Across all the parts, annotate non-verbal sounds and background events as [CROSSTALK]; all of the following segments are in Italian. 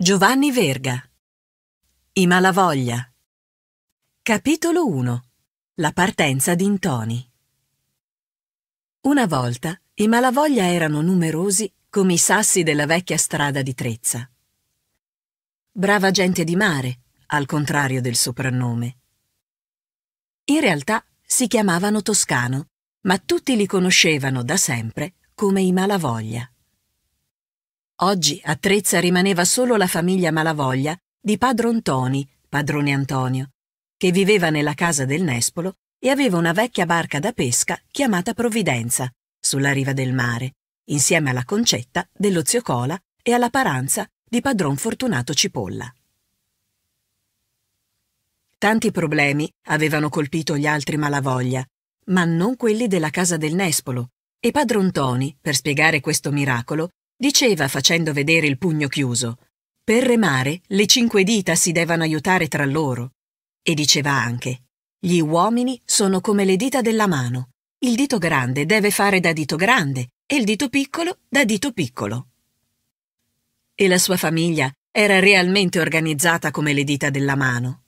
Giovanni Verga I Malavoglia Capitolo 1 La partenza di Ntoni Una volta i Malavoglia erano numerosi come i sassi della vecchia strada di Trezza. Brava gente di mare, al contrario del soprannome. In realtà si chiamavano Toscano, ma tutti li conoscevano da sempre come i Malavoglia. Oggi a Trezza rimaneva solo la famiglia Malavoglia di padron Toni, padrone Antonio, che viveva nella casa del Nespolo e aveva una vecchia barca da pesca chiamata Provvidenza, sulla riva del mare, insieme alla concetta dello zio Cola e alla paranza di padron Fortunato Cipolla. Tanti problemi avevano colpito gli altri Malavoglia, ma non quelli della casa del Nespolo, e padron Toni, per spiegare questo miracolo, Diceva facendo vedere il pugno chiuso. Per remare le cinque dita si devono aiutare tra loro. E diceva anche, gli uomini sono come le dita della mano. Il dito grande deve fare da dito grande e il dito piccolo da dito piccolo. E la sua famiglia era realmente organizzata come le dita della mano.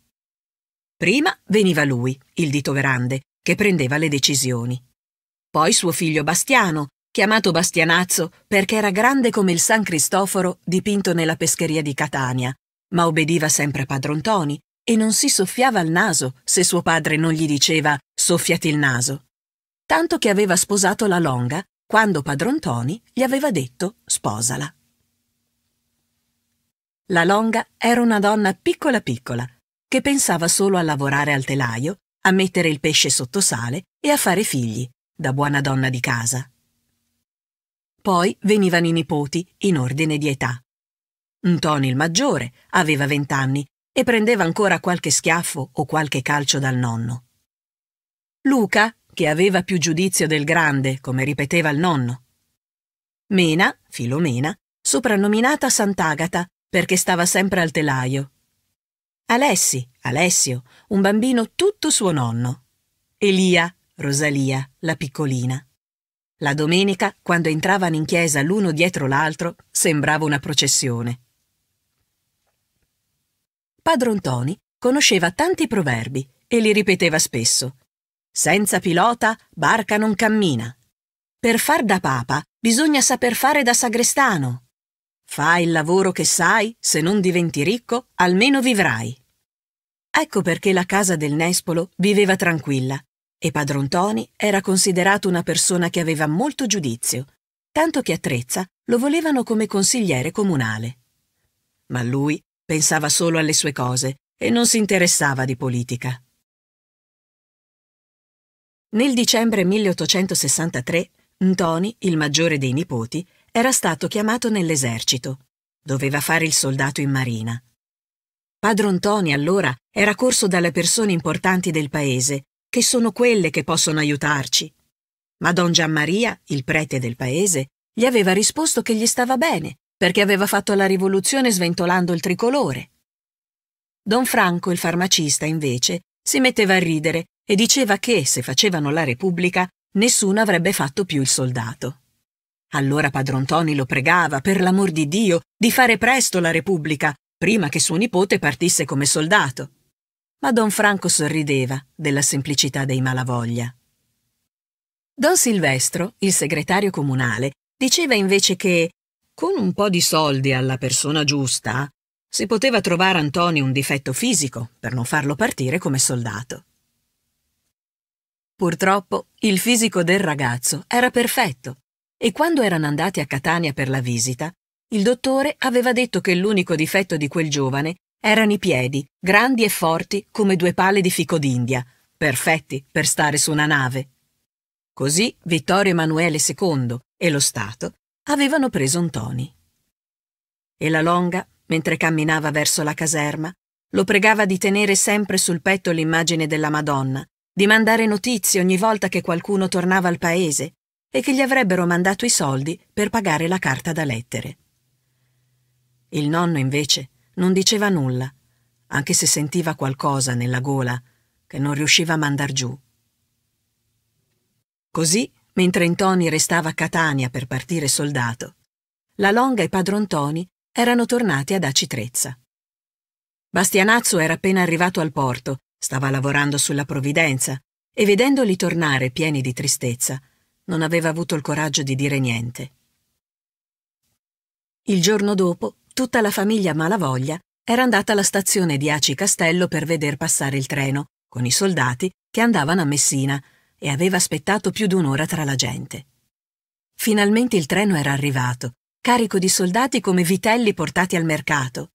Prima veniva lui, il dito grande, che prendeva le decisioni. Poi suo figlio Bastiano, chiamato Bastianazzo perché era grande come il San Cristoforo dipinto nella pescheria di Catania, ma obbediva sempre a padron Toni e non si soffiava il naso se suo padre non gli diceva soffiati il naso. Tanto che aveva sposato la Longa quando padron Toni gli aveva detto sposala. La Longa era una donna piccola piccola, che pensava solo a lavorare al telaio, a mettere il pesce sotto sale e a fare figli, da buona donna di casa. Poi venivano i nipoti, in ordine di età. Ntoni il maggiore aveva vent'anni e prendeva ancora qualche schiaffo o qualche calcio dal nonno. Luca, che aveva più giudizio del grande, come ripeteva il nonno. Mena, Filomena, soprannominata Sant'Agata perché stava sempre al telaio. Alessi, Alessio, un bambino tutto suo nonno. Elia, Rosalia, la piccolina. La domenica, quando entravano in chiesa l'uno dietro l'altro, sembrava una processione. Padron Toni conosceva tanti proverbi e li ripeteva spesso. Senza pilota, barca non cammina. Per far da papa bisogna saper fare da sagrestano. Fai il lavoro che sai, se non diventi ricco, almeno vivrai. Ecco perché la casa del Nespolo viveva tranquilla e padron Toni era considerato una persona che aveva molto giudizio, tanto che a Trezza lo volevano come consigliere comunale. Ma lui pensava solo alle sue cose e non si interessava di politica. Nel dicembre 1863 Ntoni, il maggiore dei nipoti, era stato chiamato nell'esercito. Doveva fare il soldato in marina. Padron Toni allora era corso dalle persone importanti del paese che sono quelle che possono aiutarci. Ma don Gianmaria, il prete del paese, gli aveva risposto che gli stava bene, perché aveva fatto la rivoluzione sventolando il tricolore. Don Franco, il farmacista, invece, si metteva a ridere e diceva che, se facevano la Repubblica, nessuno avrebbe fatto più il soldato. Allora padron Toni lo pregava, per l'amor di Dio, di fare presto la Repubblica, prima che suo nipote partisse come soldato ma don Franco sorrideva della semplicità dei malavoglia. Don Silvestro, il segretario comunale, diceva invece che, con un po' di soldi alla persona giusta, si poteva trovare a Antonio un difetto fisico per non farlo partire come soldato. Purtroppo il fisico del ragazzo era perfetto e quando erano andati a Catania per la visita, il dottore aveva detto che l'unico difetto di quel giovane erano i piedi, grandi e forti come due pale di fico d'India, perfetti per stare su una nave. Così Vittorio Emanuele II e lo Stato avevano preso un Toni. E la Longa, mentre camminava verso la caserma, lo pregava di tenere sempre sul petto l'immagine della Madonna, di mandare notizie ogni volta che qualcuno tornava al paese e che gli avrebbero mandato i soldi per pagare la carta da lettere. Il nonno, invece, non diceva nulla, anche se sentiva qualcosa nella gola che non riusciva a mandar giù. Così, mentre Ntoni restava a Catania per partire soldato, la Longa e padron Toni erano tornati ad Aci Trezza. Bastianazzo era appena arrivato al porto, stava lavorando sulla provvidenza e vedendoli tornare pieni di tristezza, non aveva avuto il coraggio di dire niente. Il giorno dopo, tutta la famiglia Malavoglia era andata alla stazione di Aci Castello per veder passare il treno, con i soldati che andavano a Messina, e aveva aspettato più d'un'ora tra la gente. Finalmente il treno era arrivato, carico di soldati come vitelli portati al mercato,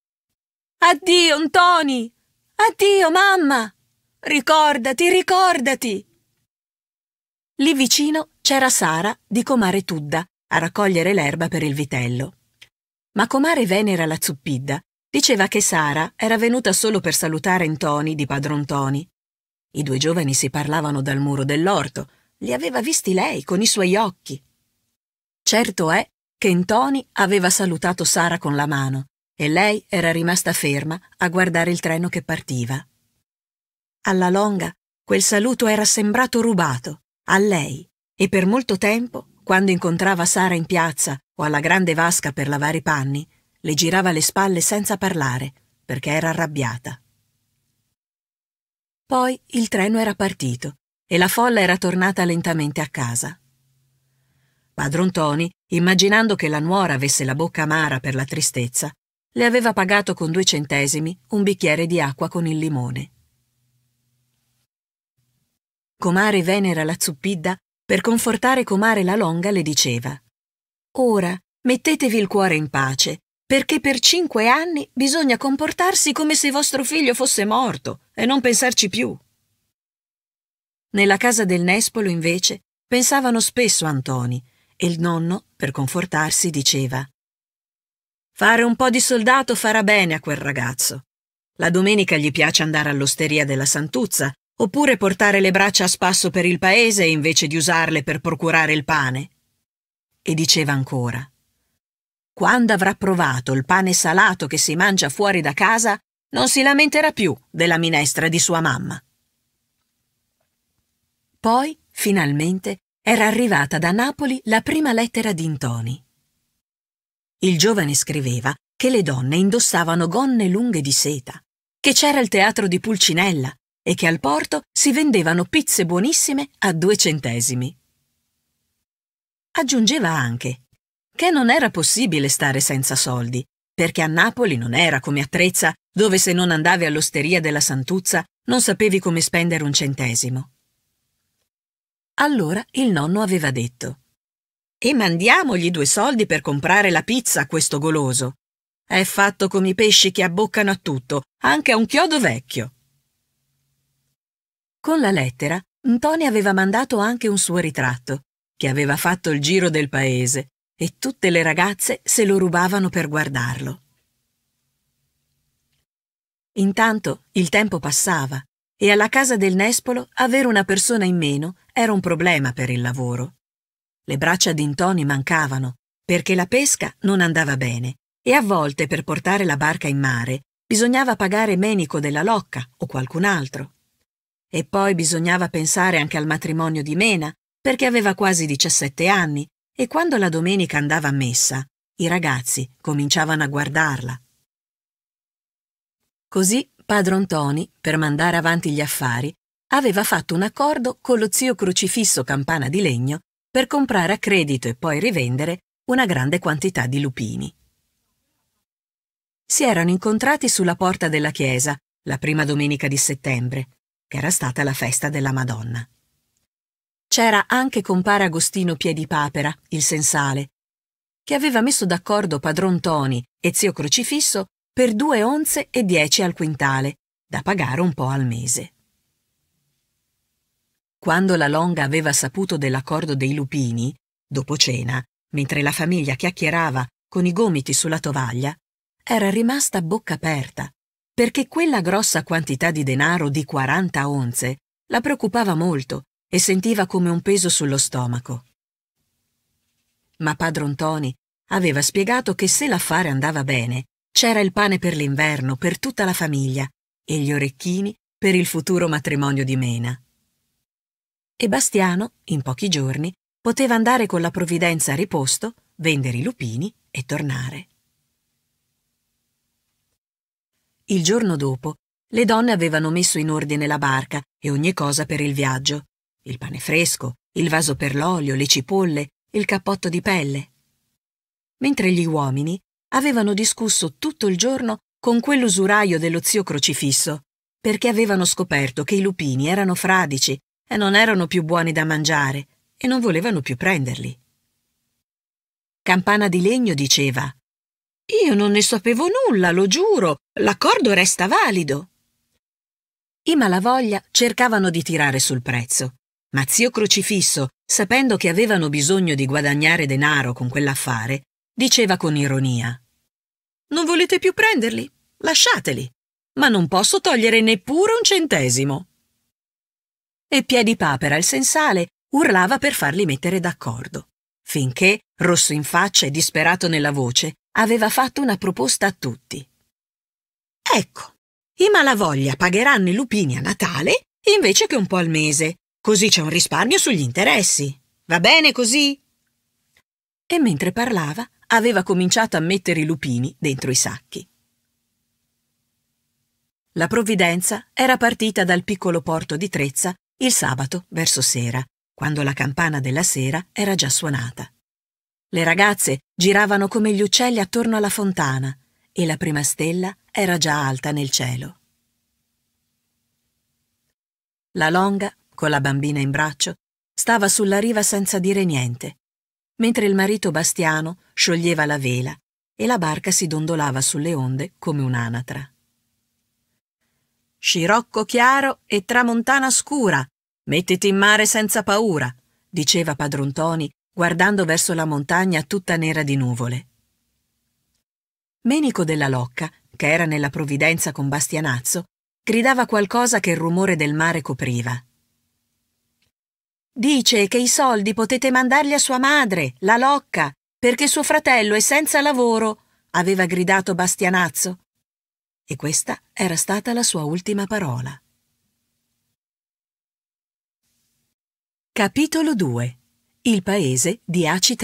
Addio, Ntoni! Addio, mamma! Ricordati, ricordati! Lì vicino c'era Sara di comare Tudda a raccogliere l'erba per il vitello. Ma comare Venera la Zuppidda diceva che Sara era venuta solo per salutare Ntoni di padron Toni. I due giovani si parlavano dal muro dell'orto, li aveva visti lei con i suoi occhi. Certo è che Ntoni aveva salutato Sara con la mano e lei era rimasta ferma a guardare il treno che partiva. Alla longa quel saluto era sembrato rubato, a lei, e per molto tempo, quando incontrava Sara in piazza o alla grande vasca per lavare i panni, le girava le spalle senza parlare, perché era arrabbiata. Poi il treno era partito e la folla era tornata lentamente a casa. Padron Toni, immaginando che la nuora avesse la bocca amara per la tristezza, le aveva pagato con due centesimi un bicchiere di acqua con il limone. Comare Venera la Zuppidda, per confortare comare la Longa, le diceva Ora mettetevi il cuore in pace, perché per cinque anni bisogna comportarsi come se vostro figlio fosse morto e non pensarci più. Nella casa del Nespolo, invece, pensavano spesso a Antoni e il nonno, per confortarsi, diceva Fare un po' di soldato farà bene a quel ragazzo. La domenica gli piace andare all'osteria della Santuzza, oppure portare le braccia a spasso per il paese invece di usarle per procurare il pane. E diceva ancora, quando avrà provato il pane salato che si mangia fuori da casa, non si lamenterà più della minestra di sua mamma. Poi, finalmente, era arrivata da Napoli la prima lettera di Intoni. Il giovane scriveva che le donne indossavano gonne lunghe di seta, che c'era il teatro di Pulcinella e che al porto si vendevano pizze buonissime a due centesimi. Aggiungeva anche che non era possibile stare senza soldi, perché a Napoli non era come a Trezza, dove se non andavi all'osteria della Santuzza non sapevi come spendere un centesimo. Allora il nonno aveva detto e mandiamogli due soldi per comprare la pizza a questo goloso. È fatto come i pesci che abboccano a tutto, anche a un chiodo vecchio. Con la lettera, Ntoni aveva mandato anche un suo ritratto, che aveva fatto il giro del paese, e tutte le ragazze se lo rubavano per guardarlo. Intanto il tempo passava e alla casa del Nespolo avere una persona in meno era un problema per il lavoro. Le braccia di Ntoni mancavano, perché la pesca non andava bene, e a volte per portare la barca in mare bisognava pagare Menico della Locca o qualcun altro. E poi bisognava pensare anche al matrimonio di Mena, perché aveva quasi 17 anni, e quando la domenica andava a messa, i ragazzi cominciavano a guardarla. Così padron Toni, per mandare avanti gli affari, aveva fatto un accordo con lo zio crocifisso Campana di Legno per comprare a credito e poi rivendere una grande quantità di lupini. Si erano incontrati sulla porta della chiesa la prima domenica di settembre, che era stata la festa della Madonna. C'era anche compare Agostino Piedipapera, il sensale, che aveva messo d'accordo padron Toni e zio Crocifisso per due onze e dieci al quintale, da pagare un po' al mese. Quando la Longa aveva saputo dell'accordo dei lupini, dopo cena, mentre la famiglia chiacchierava con i gomiti sulla tovaglia, era rimasta a bocca aperta, perché quella grossa quantità di denaro di 40 onze la preoccupava molto e sentiva come un peso sullo stomaco. Ma padron Toni aveva spiegato che se l'affare andava bene, c'era il pane per l'inverno per tutta la famiglia e gli orecchini per il futuro matrimonio di Mena e Bastiano, in pochi giorni, poteva andare con la provvidenza a riposto, vendere i lupini e tornare. Il giorno dopo, le donne avevano messo in ordine la barca e ogni cosa per il viaggio. Il pane fresco, il vaso per l'olio, le cipolle, il cappotto di pelle. Mentre gli uomini avevano discusso tutto il giorno con quell'usuraio dello zio crocifisso, perché avevano scoperto che i lupini erano fradici e non erano più buoni da mangiare e non volevano più prenderli. Campana di legno diceva Io non ne sapevo nulla, lo giuro, l'accordo resta valido. I malavoglia cercavano di tirare sul prezzo, ma zio Crocifisso, sapendo che avevano bisogno di guadagnare denaro con quell'affare, diceva con ironia Non volete più prenderli? Lasciateli ma non posso togliere neppure un centesimo. E Piedipapera, il sensale, urlava per farli mettere d'accordo, finché, rosso in faccia e disperato nella voce, aveva fatto una proposta a tutti. Ecco, i malavoglia pagheranno i lupini a Natale invece che un po' al mese, così c'è un risparmio sugli interessi. Va bene così? E mentre parlava, aveva cominciato a mettere i lupini dentro i sacchi. La provvidenza era partita dal piccolo porto di Trezza il sabato verso sera, quando la campana della sera era già suonata. Le ragazze giravano come gli uccelli attorno alla fontana e la prima stella era già alta nel cielo. La longa, con la bambina in braccio, stava sulla riva senza dire niente, mentre il marito Bastiano scioglieva la vela e la barca si dondolava sulle onde come un'anatra. Scirocco chiaro e tramontana scura. Mettiti in mare senza paura, diceva padron Toni, guardando verso la montagna tutta nera di nuvole. Menico della Locca, che era nella provvidenza con Bastianazzo, gridava qualcosa che il rumore del mare copriva. Dice che i soldi potete mandarli a sua madre, la Locca, perché suo fratello è senza lavoro, aveva gridato Bastianazzo e questa era stata la sua ultima parola. Capitolo 2 Il paese di Aci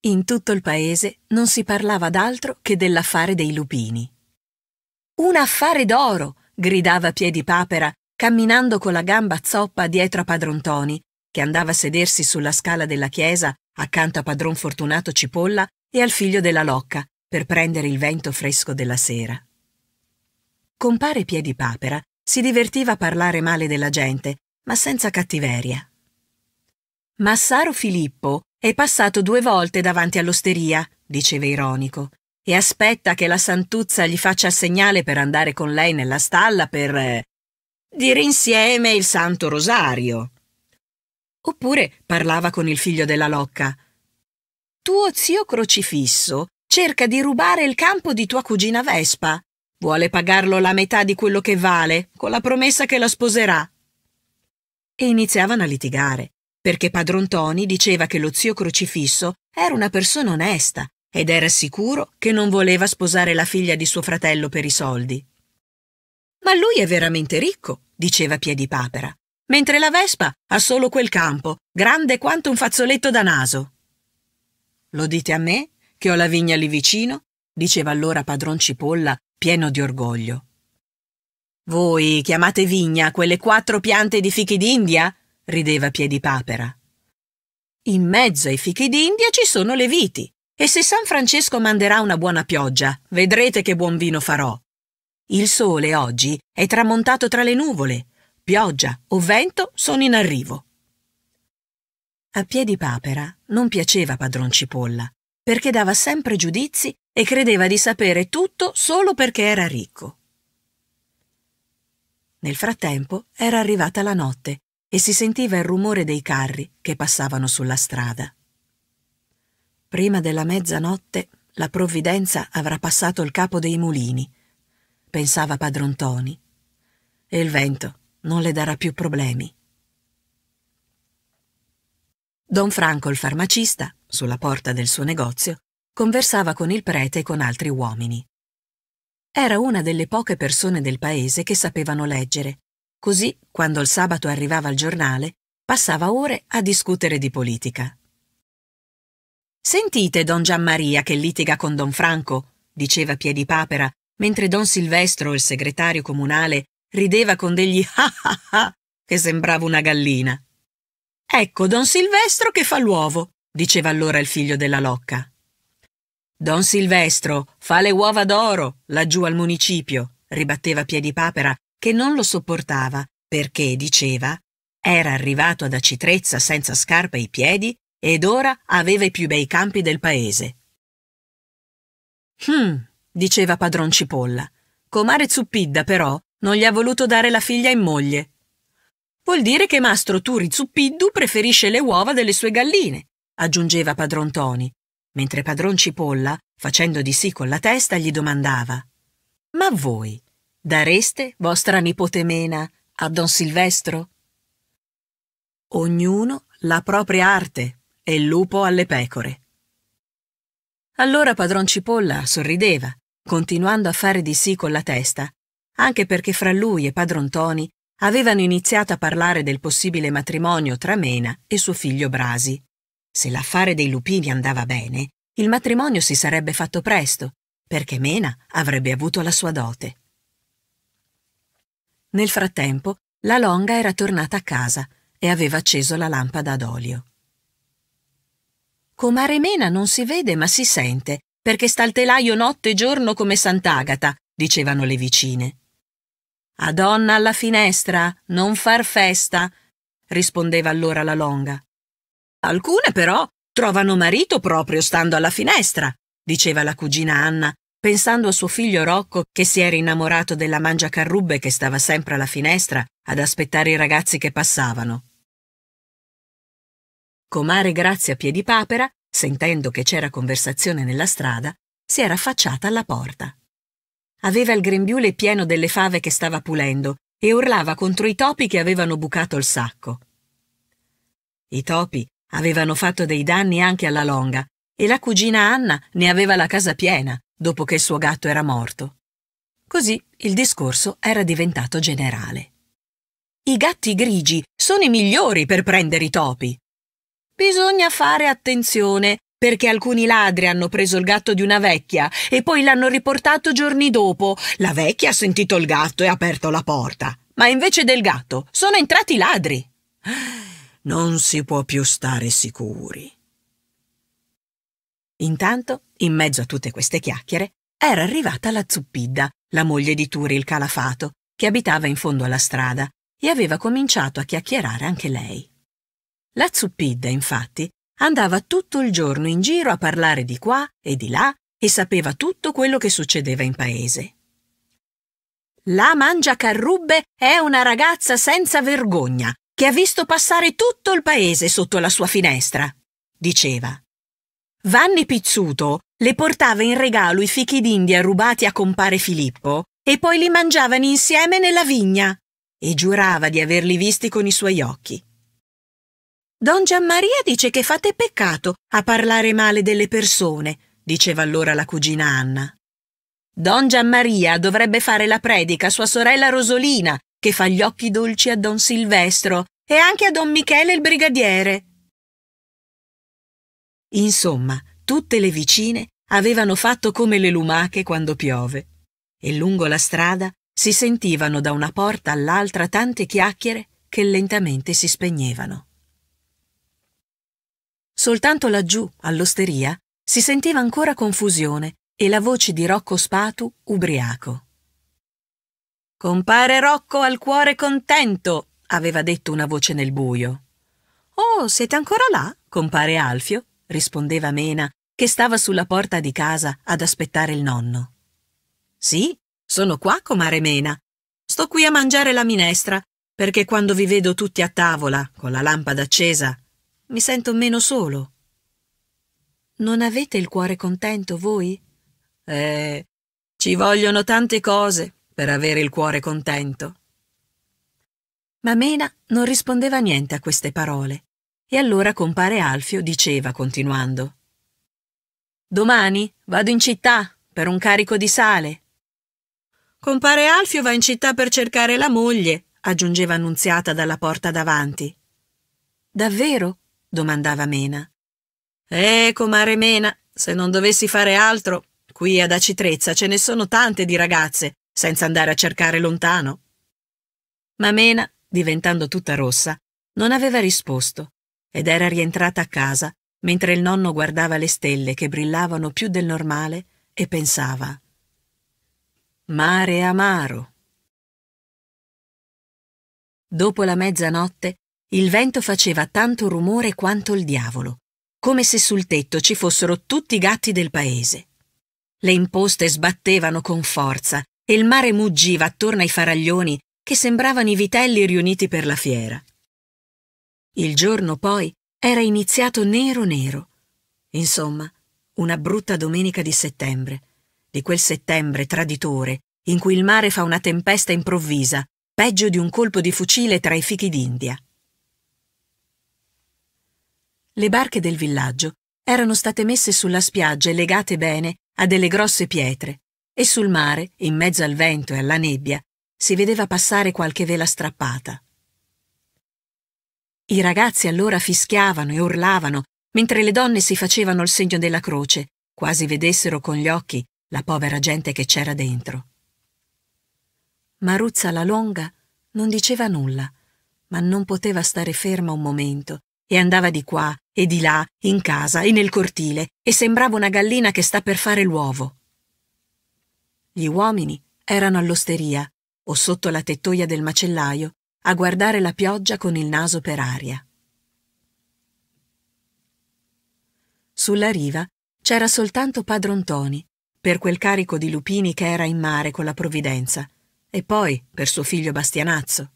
In tutto il paese non si parlava d'altro che dell'affare dei lupini. Un affare d'oro! gridava Piedipapera, camminando con la gamba zoppa dietro a padron Toni, che andava a sedersi sulla scala della chiesa accanto a padron Fortunato Cipolla e al figlio della Locca, per prendere il vento fresco della sera. Compare Piedipapera si divertiva a parlare male della gente, ma senza cattiveria. Massaro Filippo è passato due volte davanti all'osteria, diceva ironico, e aspetta che la santuzza gli faccia segnale per andare con lei nella stalla per eh, dire insieme il Santo Rosario. Oppure parlava con il figlio della Locca. Tuo zio crocifisso cerca di rubare il campo di tua cugina Vespa. Vuole pagarlo la metà di quello che vale, con la promessa che la sposerà. E iniziavano a litigare, perché padron Toni diceva che lo zio crocifisso era una persona onesta ed era sicuro che non voleva sposare la figlia di suo fratello per i soldi. Ma lui è veramente ricco, diceva Piedipapera, mentre la Vespa ha solo quel campo, grande quanto un fazzoletto da naso. Lo dite a me? che ho la vigna lì vicino, diceva allora padron Cipolla, pieno di orgoglio. Voi chiamate vigna quelle quattro piante di fichi d'India? rideva Piedipapera. In mezzo ai fichi d'India ci sono le viti, e se San Francesco manderà una buona pioggia, vedrete che buon vino farò. Il sole oggi è tramontato tra le nuvole, pioggia o vento sono in arrivo. A Piedipapera non piaceva padron Cipolla, perché dava sempre giudizi e credeva di sapere tutto solo perché era ricco. Nel frattempo era arrivata la notte e si sentiva il rumore dei carri che passavano sulla strada. Prima della mezzanotte la provvidenza avrà passato il capo dei mulini, pensava padron Toni, e il vento non le darà più problemi. Don Franco il farmacista sulla porta del suo negozio, conversava con il prete e con altri uomini. Era una delle poche persone del paese che sapevano leggere, così, quando il sabato arrivava il giornale, passava ore a discutere di politica. Sentite don Giammaria che litiga con don Franco, diceva Piedipapera, mentre don Silvestro, il segretario comunale, rideva con degli [LAUGHS] ah ah ah che sembrava una gallina. Ecco don Silvestro che fa l'uovo, diceva allora il figlio della locca. Don Silvestro fa le uova d'oro laggiù al municipio, ribatteva Piedipapera, che non lo sopportava, perché, diceva, era arrivato ad Acitrezza senza scarpe ai piedi ed ora aveva i più bei campi del paese. Hm, diceva padron Cipolla. Comare Zuppidda, però, non gli ha voluto dare la figlia in moglie. Vuol dire che mastro Turi Zuppiddu preferisce le uova delle sue galline, aggiungeva padron Toni, mentre padron Cipolla, facendo di sì con la testa, gli domandava Ma voi dareste vostra nipote Mena a don Silvestro? Ognuno la propria arte e il lupo alle pecore. Allora padron Cipolla sorrideva, continuando a fare di sì con la testa, anche perché fra lui e padron Toni avevano iniziato a parlare del possibile matrimonio tra Mena e suo figlio Brasi. Se l'affare dei lupini andava bene, il matrimonio si sarebbe fatto presto, perché Mena avrebbe avuto la sua dote. Nel frattempo, la longa era tornata a casa e aveva acceso la lampada ad olio. Comare Mena non si vede ma si sente, perché sta al telaio notte e giorno come Sant'Agata, dicevano le vicine. A donna alla finestra, non far festa, rispondeva allora la longa. Alcune però trovano marito proprio stando alla finestra, diceva la cugina Anna, pensando a suo figlio Rocco che si era innamorato della mangiacarrubbe che stava sempre alla finestra ad aspettare i ragazzi che passavano. Comare Grazia Piedipapera, sentendo che c'era conversazione nella strada, si era affacciata alla porta. Aveva il grembiule pieno delle fave che stava pulendo e urlava contro i topi che avevano bucato il sacco. I topi avevano fatto dei danni anche alla longa e la cugina Anna ne aveva la casa piena dopo che il suo gatto era morto. Così il discorso era diventato generale. I gatti grigi sono i migliori per prendere i topi, Bisogna fare attenzione, perché alcuni ladri hanno preso il gatto di una vecchia e poi l'hanno riportato giorni dopo. La vecchia ha sentito il gatto e ha aperto la porta, ma invece del gatto sono entrati i ladri. Non si può più stare sicuri. Intanto, in mezzo a tutte queste chiacchiere, era arrivata la Zuppidda, la moglie di Turi il Calafato, che abitava in fondo alla strada, e aveva cominciato a chiacchierare anche lei. La Zuppidda, infatti, andava tutto il giorno in giro a parlare di qua e di là e sapeva tutto quello che succedeva in paese. La Mangiacarrubbe è una ragazza senza vergogna che ha visto passare tutto il paese sotto la sua finestra, diceva. Vanni Pizzuto le portava in regalo i fichi d'India rubati a compare Filippo e poi li mangiavano insieme nella vigna e giurava di averli visti con i suoi occhi. Don Giammaria dice che fate peccato a parlare male delle persone, diceva allora la cugina Anna. Don Giammaria dovrebbe fare la predica a sua sorella Rosolina, che fa gli occhi dolci a Don Silvestro e anche a Don Michele il brigadiere. Insomma, tutte le vicine avevano fatto come le lumache quando piove, e lungo la strada si sentivano da una porta all'altra tante chiacchiere che lentamente si spegnevano. Soltanto laggiù, all'osteria, si sentiva ancora confusione e la voce di Rocco Spatu ubriaco. Compare Rocco al cuore contento, aveva detto una voce nel buio. Oh, siete ancora là, compare Alfio? rispondeva Mena, che stava sulla porta di casa ad aspettare il nonno. Sì, sono qua, comare Mena. Sto qui a mangiare la minestra, perché quando vi vedo tutti a tavola, con la lampada accesa, mi sento meno solo. Non avete il cuore contento voi? Eh, ci vogliono tante cose per avere il cuore contento. Ma Mena non rispondeva niente a queste parole, e allora compare Alfio diceva, continuando, Domani vado in città per un carico di sale. Compare Alfio va in città per cercare la moglie, aggiungeva Annunziata dalla porta davanti. Davvero? Domandava Mena. Eh, comare Mena, se non dovessi fare altro, Qui ad Acitrezza ce ne sono tante di ragazze, senza andare a cercare lontano. Ma Mena, diventando tutta rossa, non aveva risposto ed era rientrata a casa mentre il nonno guardava le stelle che brillavano più del normale e pensava Mare amaro. Dopo la mezzanotte il vento faceva tanto rumore quanto il diavolo, come se sul tetto ci fossero tutti i gatti del paese. Le imposte sbattevano con forza e il mare muggiva attorno ai faraglioni che sembravano i vitelli riuniti per la fiera. Il giorno poi era iniziato nero nero. Insomma, una brutta domenica di settembre, di quel settembre traditore in cui il mare fa una tempesta improvvisa, peggio di un colpo di fucile tra i fichi d'India. Le barche del villaggio erano state messe sulla spiaggia e legate bene a delle grosse pietre, e sul mare, in mezzo al vento e alla nebbia, si vedeva passare qualche vela strappata. I ragazzi allora fischiavano e urlavano, mentre le donne si facevano il segno della croce, quasi vedessero con gli occhi la povera gente che c'era dentro. Maruzza la longa non diceva nulla, ma non poteva stare ferma un momento e andava di qua e di là, in casa e nel cortile, e sembrava una gallina che sta per fare l'uovo. Gli uomini erano all'osteria o sotto la tettoia del macellaio a guardare la pioggia con il naso per aria. Sulla riva c'era soltanto padron Toni, per quel carico di lupini che era in mare con la provvidenza, e poi per suo figlio Bastianazzo.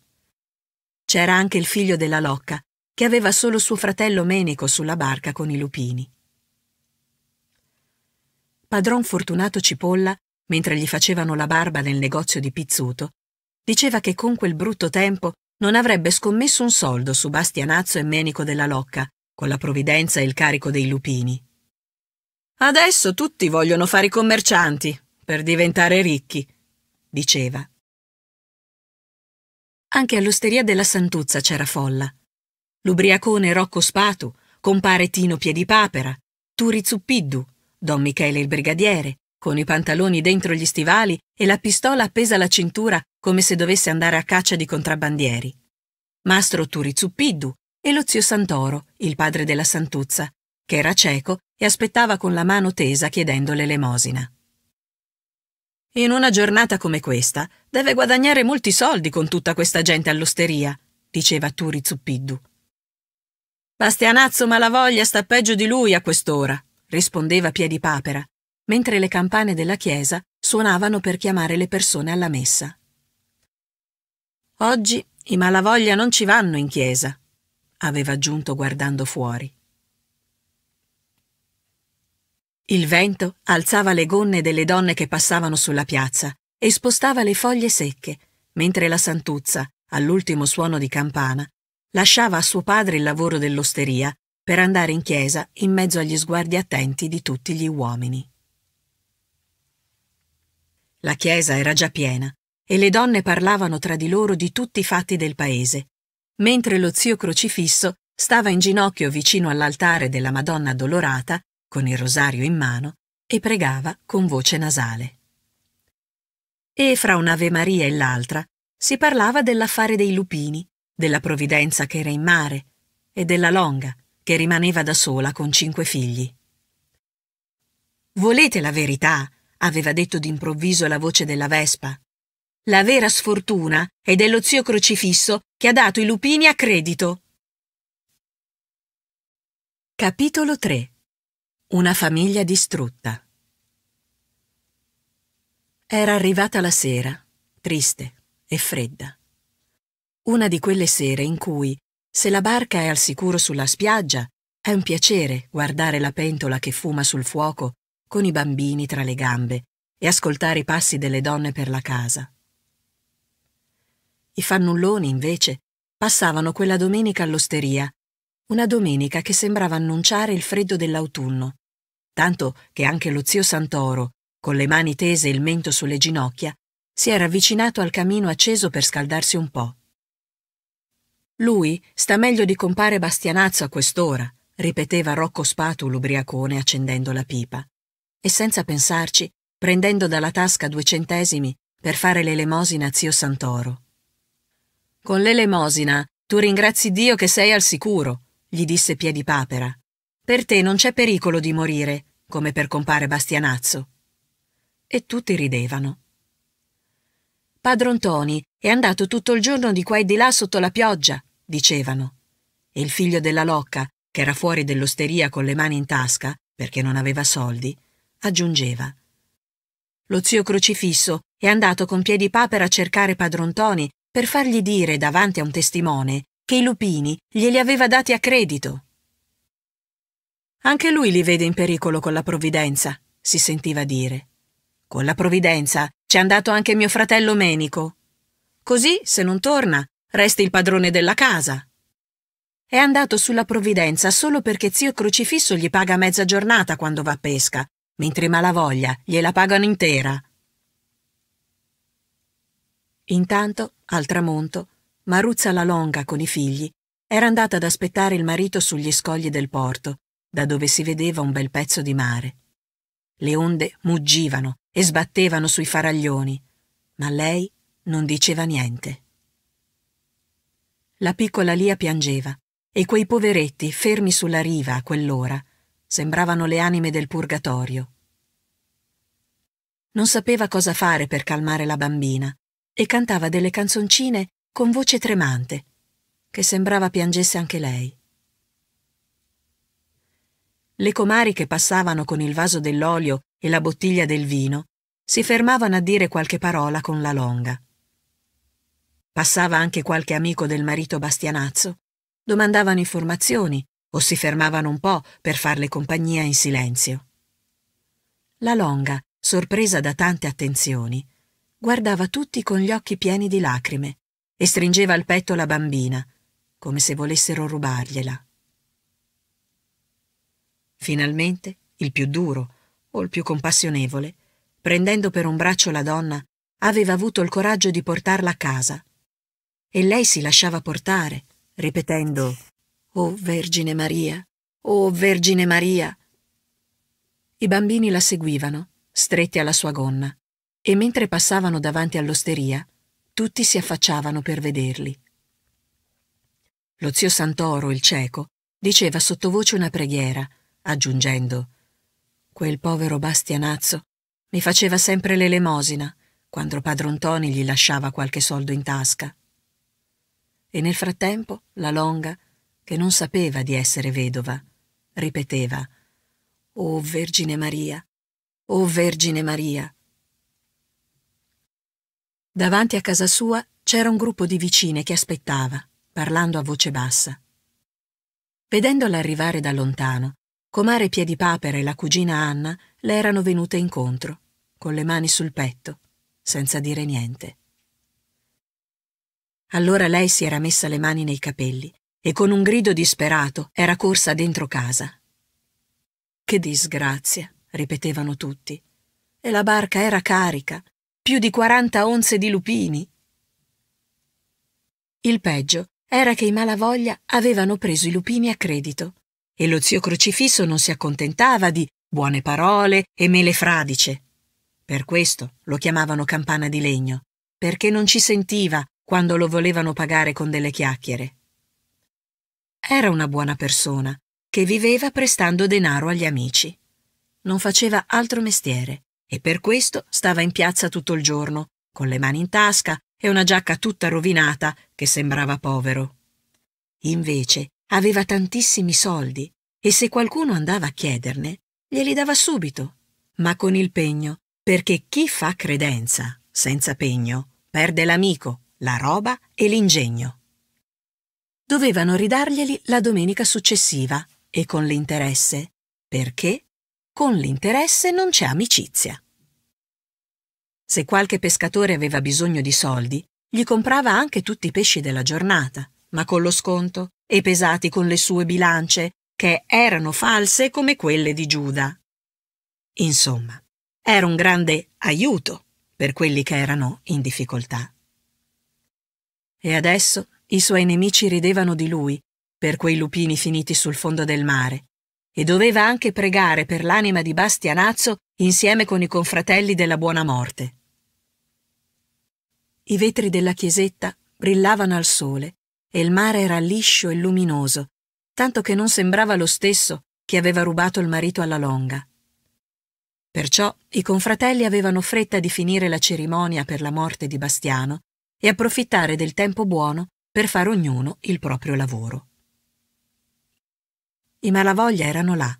C'era anche il figlio della Locca, che aveva solo suo fratello Menico sulla barca con i lupini. Padron Fortunato Cipolla, mentre gli facevano la barba nel negozio di Pizzuto, diceva che con quel brutto tempo non avrebbe scommesso un soldo su Bastianazzo e Menico della Locca, con la provvidenza e il carico dei lupini. Adesso tutti vogliono fare i commercianti, per diventare ricchi, diceva. Anche all'osteria della Santuzza c'era folla l'ubriacone Rocco Spatu, compare Tino Piedipapera, Turi Zuppiddu, Don Michele il brigadiere, con i pantaloni dentro gli stivali e la pistola appesa alla cintura come se dovesse andare a caccia di contrabbandieri. Mastro Turi Zuppiddu e lo zio Santoro, il padre della Santuzza, che era cieco e aspettava con la mano tesa chiedendo l'elemosina. In una giornata come questa deve guadagnare molti soldi con tutta questa gente all'osteria, diceva Turi Zuppiddu. Bastianazzo Malavoglia sta peggio di lui a quest'ora, rispondeva Piedipapera, mentre le campane della chiesa suonavano per chiamare le persone alla messa. Oggi i Malavoglia non ci vanno in chiesa, aveva aggiunto guardando fuori. Il vento alzava le gonne delle donne che passavano sulla piazza e spostava le foglie secche, mentre la Santuzza, all'ultimo suono di campana, lasciava a suo padre il lavoro dell'osteria per andare in chiesa in mezzo agli sguardi attenti di tutti gli uomini. La chiesa era già piena e le donne parlavano tra di loro di tutti i fatti del paese, mentre lo zio crocifisso stava in ginocchio vicino all'altare della Madonna Addolorata, con il rosario in mano, e pregava con voce nasale. E fra un'Ave Maria e l'altra si parlava dell'affare dei lupini, della provvidenza che era in mare e della longa che rimaneva da sola con cinque figli. Volete la verità? aveva detto d'improvviso la voce della Vespa. La vera sfortuna è dello zio crocifisso che ha dato i lupini a credito. Capitolo 3 Una famiglia distrutta Era arrivata la sera, triste e fredda. Una di quelle sere in cui, se la barca è al sicuro sulla spiaggia, è un piacere guardare la pentola che fuma sul fuoco con i bambini tra le gambe e ascoltare i passi delle donne per la casa. I fannulloni, invece, passavano quella domenica all'osteria, una domenica che sembrava annunciare il freddo dell'autunno, tanto che anche lo zio Santoro, con le mani tese e il mento sulle ginocchia, si era avvicinato al camino acceso per scaldarsi un po'. Lui sta meglio di compare Bastianazzo a quest'ora, ripeteva Rocco Spatu l'ubriacone accendendo la pipa. E senza pensarci prendendo dalla tasca due centesimi per fare l'elemosina a zio Santoro. Con l'elemosina tu ringrazi Dio che sei al sicuro, gli disse Piedipapera. Per te non c'è pericolo di morire, come per compare Bastianazzo. E tutti ridevano. Padron Toni è andato tutto il giorno di qua e di là sotto la pioggia, dicevano. E il figlio della locca, che era fuori dell'osteria con le mani in tasca, perché non aveva soldi, aggiungeva. Lo zio crocifisso è andato con Piedipapera a cercare padron Toni per fargli dire davanti a un testimone che i lupini glieli aveva dati a credito. Anche lui li vede in pericolo con la provvidenza, si sentiva dire. Con la provvidenza c'è andato anche mio fratello Menico. Così, se non torna, resti il padrone della casa. È andato sulla provvidenza solo perché zio Crocifisso gli paga mezza giornata quando va a pesca, mentre Malavoglia gliela pagano intera. Intanto, al tramonto, Maruzza la Longa con i figli era andata ad aspettare il marito sugli scogli del porto, da dove si vedeva un bel pezzo di mare. Le onde muggivano e sbattevano sui faraglioni, ma lei non diceva niente. La piccola Lia piangeva e quei poveretti fermi sulla riva a quell'ora sembravano le anime del purgatorio. Non sapeva cosa fare per calmare la bambina e cantava delle canzoncine con voce tremante, che sembrava piangesse anche lei. Le comari che passavano con il vaso dell'olio e la bottiglia del vino si fermavano a dire qualche parola con la longa. Passava anche qualche amico del marito Bastianazzo, domandavano informazioni o si fermavano un po' per farle compagnia in silenzio. La longa, sorpresa da tante attenzioni, guardava tutti con gli occhi pieni di lacrime e stringeva al petto la bambina, come se volessero rubargliela. Finalmente, il più duro, o il più compassionevole, prendendo per un braccio la donna, aveva avuto il coraggio di portarla a casa. E lei si lasciava portare, ripetendo Oh Vergine Maria, oh Vergine Maria. I bambini la seguivano, stretti alla sua gonna, e mentre passavano davanti all'osteria, tutti si affacciavano per vederli. Lo zio Santoro, il cieco, diceva sottovoce una preghiera, aggiungendo Quel povero Bastianazzo mi faceva sempre l'elemosina quando padron Toni gli lasciava qualche soldo in tasca. E nel frattempo la longa, che non sapeva di essere vedova, ripeteva Oh Vergine Maria, oh Vergine Maria. Davanti a casa sua c'era un gruppo di vicine che aspettava, parlando a voce bassa. Vedendola arrivare da lontano, comare Piedipapera e la cugina Anna le erano venute incontro, con le mani sul petto, senza dire niente. Allora lei si era messa le mani nei capelli e con un grido disperato era corsa dentro casa. Che disgrazia, ripetevano tutti. E la barca era carica, più di 40 onze di lupini. Il peggio era che i malavoglia avevano preso i lupini a credito e lo zio crocifisso non si accontentava di buone parole e mele fradice. Per questo lo chiamavano campana di legno, perché non ci sentiva quando lo volevano pagare con delle chiacchiere. Era una buona persona, che viveva prestando denaro agli amici. Non faceva altro mestiere e per questo stava in piazza tutto il giorno, con le mani in tasca e una giacca tutta rovinata che sembrava povero. Invece aveva tantissimi soldi e se qualcuno andava a chiederne, glieli dava subito, ma con il pegno, perché chi fa credenza senza pegno perde l'amico, la roba e l'ingegno. Dovevano ridarglieli la domenica successiva e con l'interesse, perché con l'interesse non c'è amicizia. Se qualche pescatore aveva bisogno di soldi, gli comprava anche tutti i pesci della giornata, ma con lo sconto e pesati con le sue bilance, che erano false come quelle di Giuda. Insomma, era un grande aiuto per quelli che erano in difficoltà. E adesso i suoi nemici ridevano di lui per quei lupini finiti sul fondo del mare e doveva anche pregare per l'anima di Bastianazzo insieme con i confratelli della Buona Morte. I vetri della chiesetta brillavano al sole e il mare era liscio e luminoso, tanto che non sembrava lo stesso che aveva rubato il marito alla longa. Perciò i confratelli avevano fretta di finire la cerimonia per la morte di Bastiano e approfittare del tempo buono per fare ognuno il proprio lavoro. I malavoglia erano là,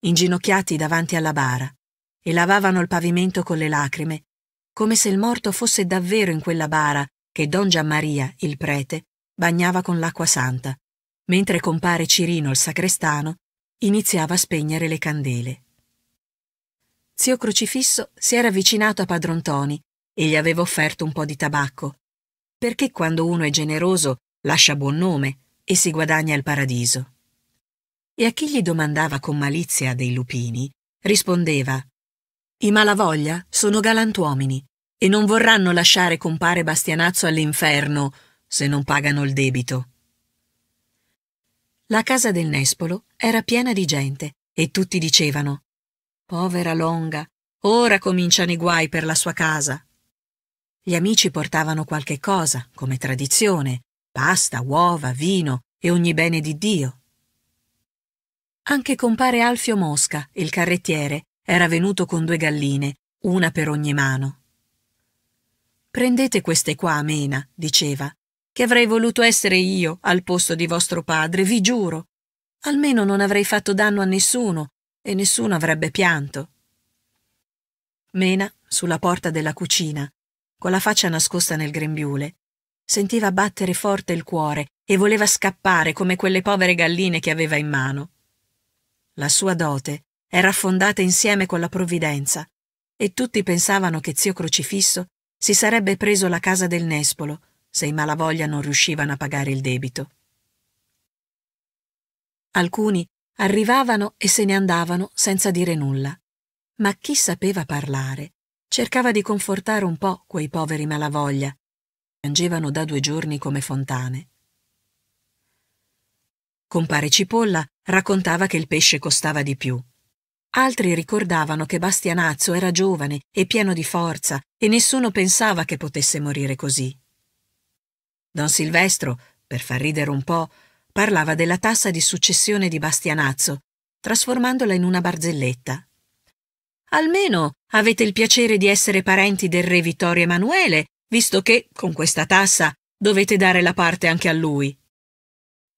inginocchiati davanti alla bara, e lavavano il pavimento con le lacrime, come se il morto fosse davvero in quella bara che don Giammaria, il prete, bagnava con l'acqua santa, mentre compare Cirino, il sacrestano, iniziava a spegnere le candele. Zio Crocifisso si era avvicinato a padron Toni e gli aveva offerto un po' di tabacco, perché quando uno è generoso lascia buon nome e si guadagna il paradiso. E a chi gli domandava con malizia dei lupini, rispondeva I malavoglia sono galantuomini e non vorranno lasciare compare Bastianazzo all'inferno se non pagano il debito. La casa del Nespolo era piena di gente e tutti dicevano Povera Longa, ora cominciano i guai per la sua casa. Gli amici portavano qualche cosa, come tradizione, pasta, uova, vino e ogni bene di Dio. Anche compare Alfio Mosca, il carrettiere, era venuto con due galline, una per ogni mano. Prendete queste qua mena, diceva, che avrei voluto essere io al posto di vostro padre, vi giuro. Almeno non avrei fatto danno a nessuno e nessuno avrebbe pianto. Mena, sulla porta della cucina, con la faccia nascosta nel grembiule. Sentiva battere forte il cuore e voleva scappare come quelle povere galline che aveva in mano. La sua dote era affondata insieme con la provvidenza e tutti pensavano che zio Crocifisso si sarebbe preso la casa del Nespolo se i malavoglia non riuscivano a pagare il debito. Alcuni arrivavano e se ne andavano senza dire nulla, ma chi sapeva parlare cercava di confortare un po' quei poveri malavoglia. Piangevano da due giorni come fontane. Compare Cipolla raccontava che il pesce costava di più. Altri ricordavano che Bastianazzo era giovane e pieno di forza e nessuno pensava che potesse morire così. Don Silvestro, per far ridere un po', parlava della tassa di successione di Bastianazzo, trasformandola in una barzelletta. Almeno avete il piacere di essere parenti del re Vittorio Emanuele, visto che, con questa tassa, dovete dare la parte anche a lui.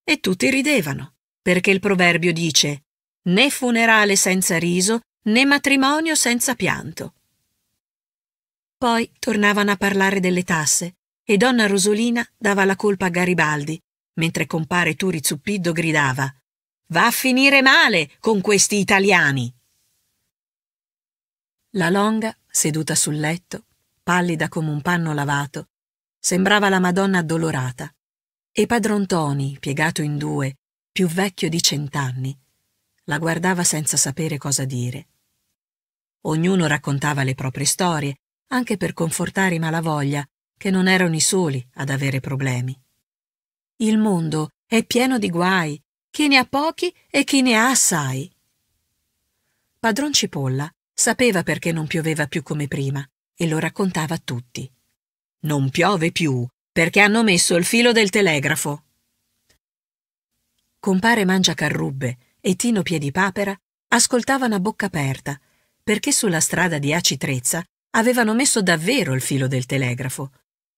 E tutti ridevano, perché il proverbio dice né funerale senza riso, né matrimonio senza pianto. Poi tornavano a parlare delle tasse e donna Rosolina dava la colpa a Garibaldi, mentre compare Turi Zuppiddo gridava Va a finire male con questi italiani. La longa, seduta sul letto, pallida come un panno lavato, sembrava la Madonna addolorata, e padron Toni, piegato in due, più vecchio di cent'anni, la guardava senza sapere cosa dire. Ognuno raccontava le proprie storie, anche per confortare i malavoglia, che non erano i soli ad avere problemi. Il mondo è pieno di guai, chi ne ha pochi e chi ne ha assai. Padron Cipolla Sapeva perché non pioveva più come prima e lo raccontava a tutti. Non piove più perché hanno messo il filo del telegrafo. Compare Mangiacarrubbe e Tino Piedipapera ascoltavano a bocca aperta perché sulla strada di Aci Trezza avevano messo davvero il filo del telegrafo.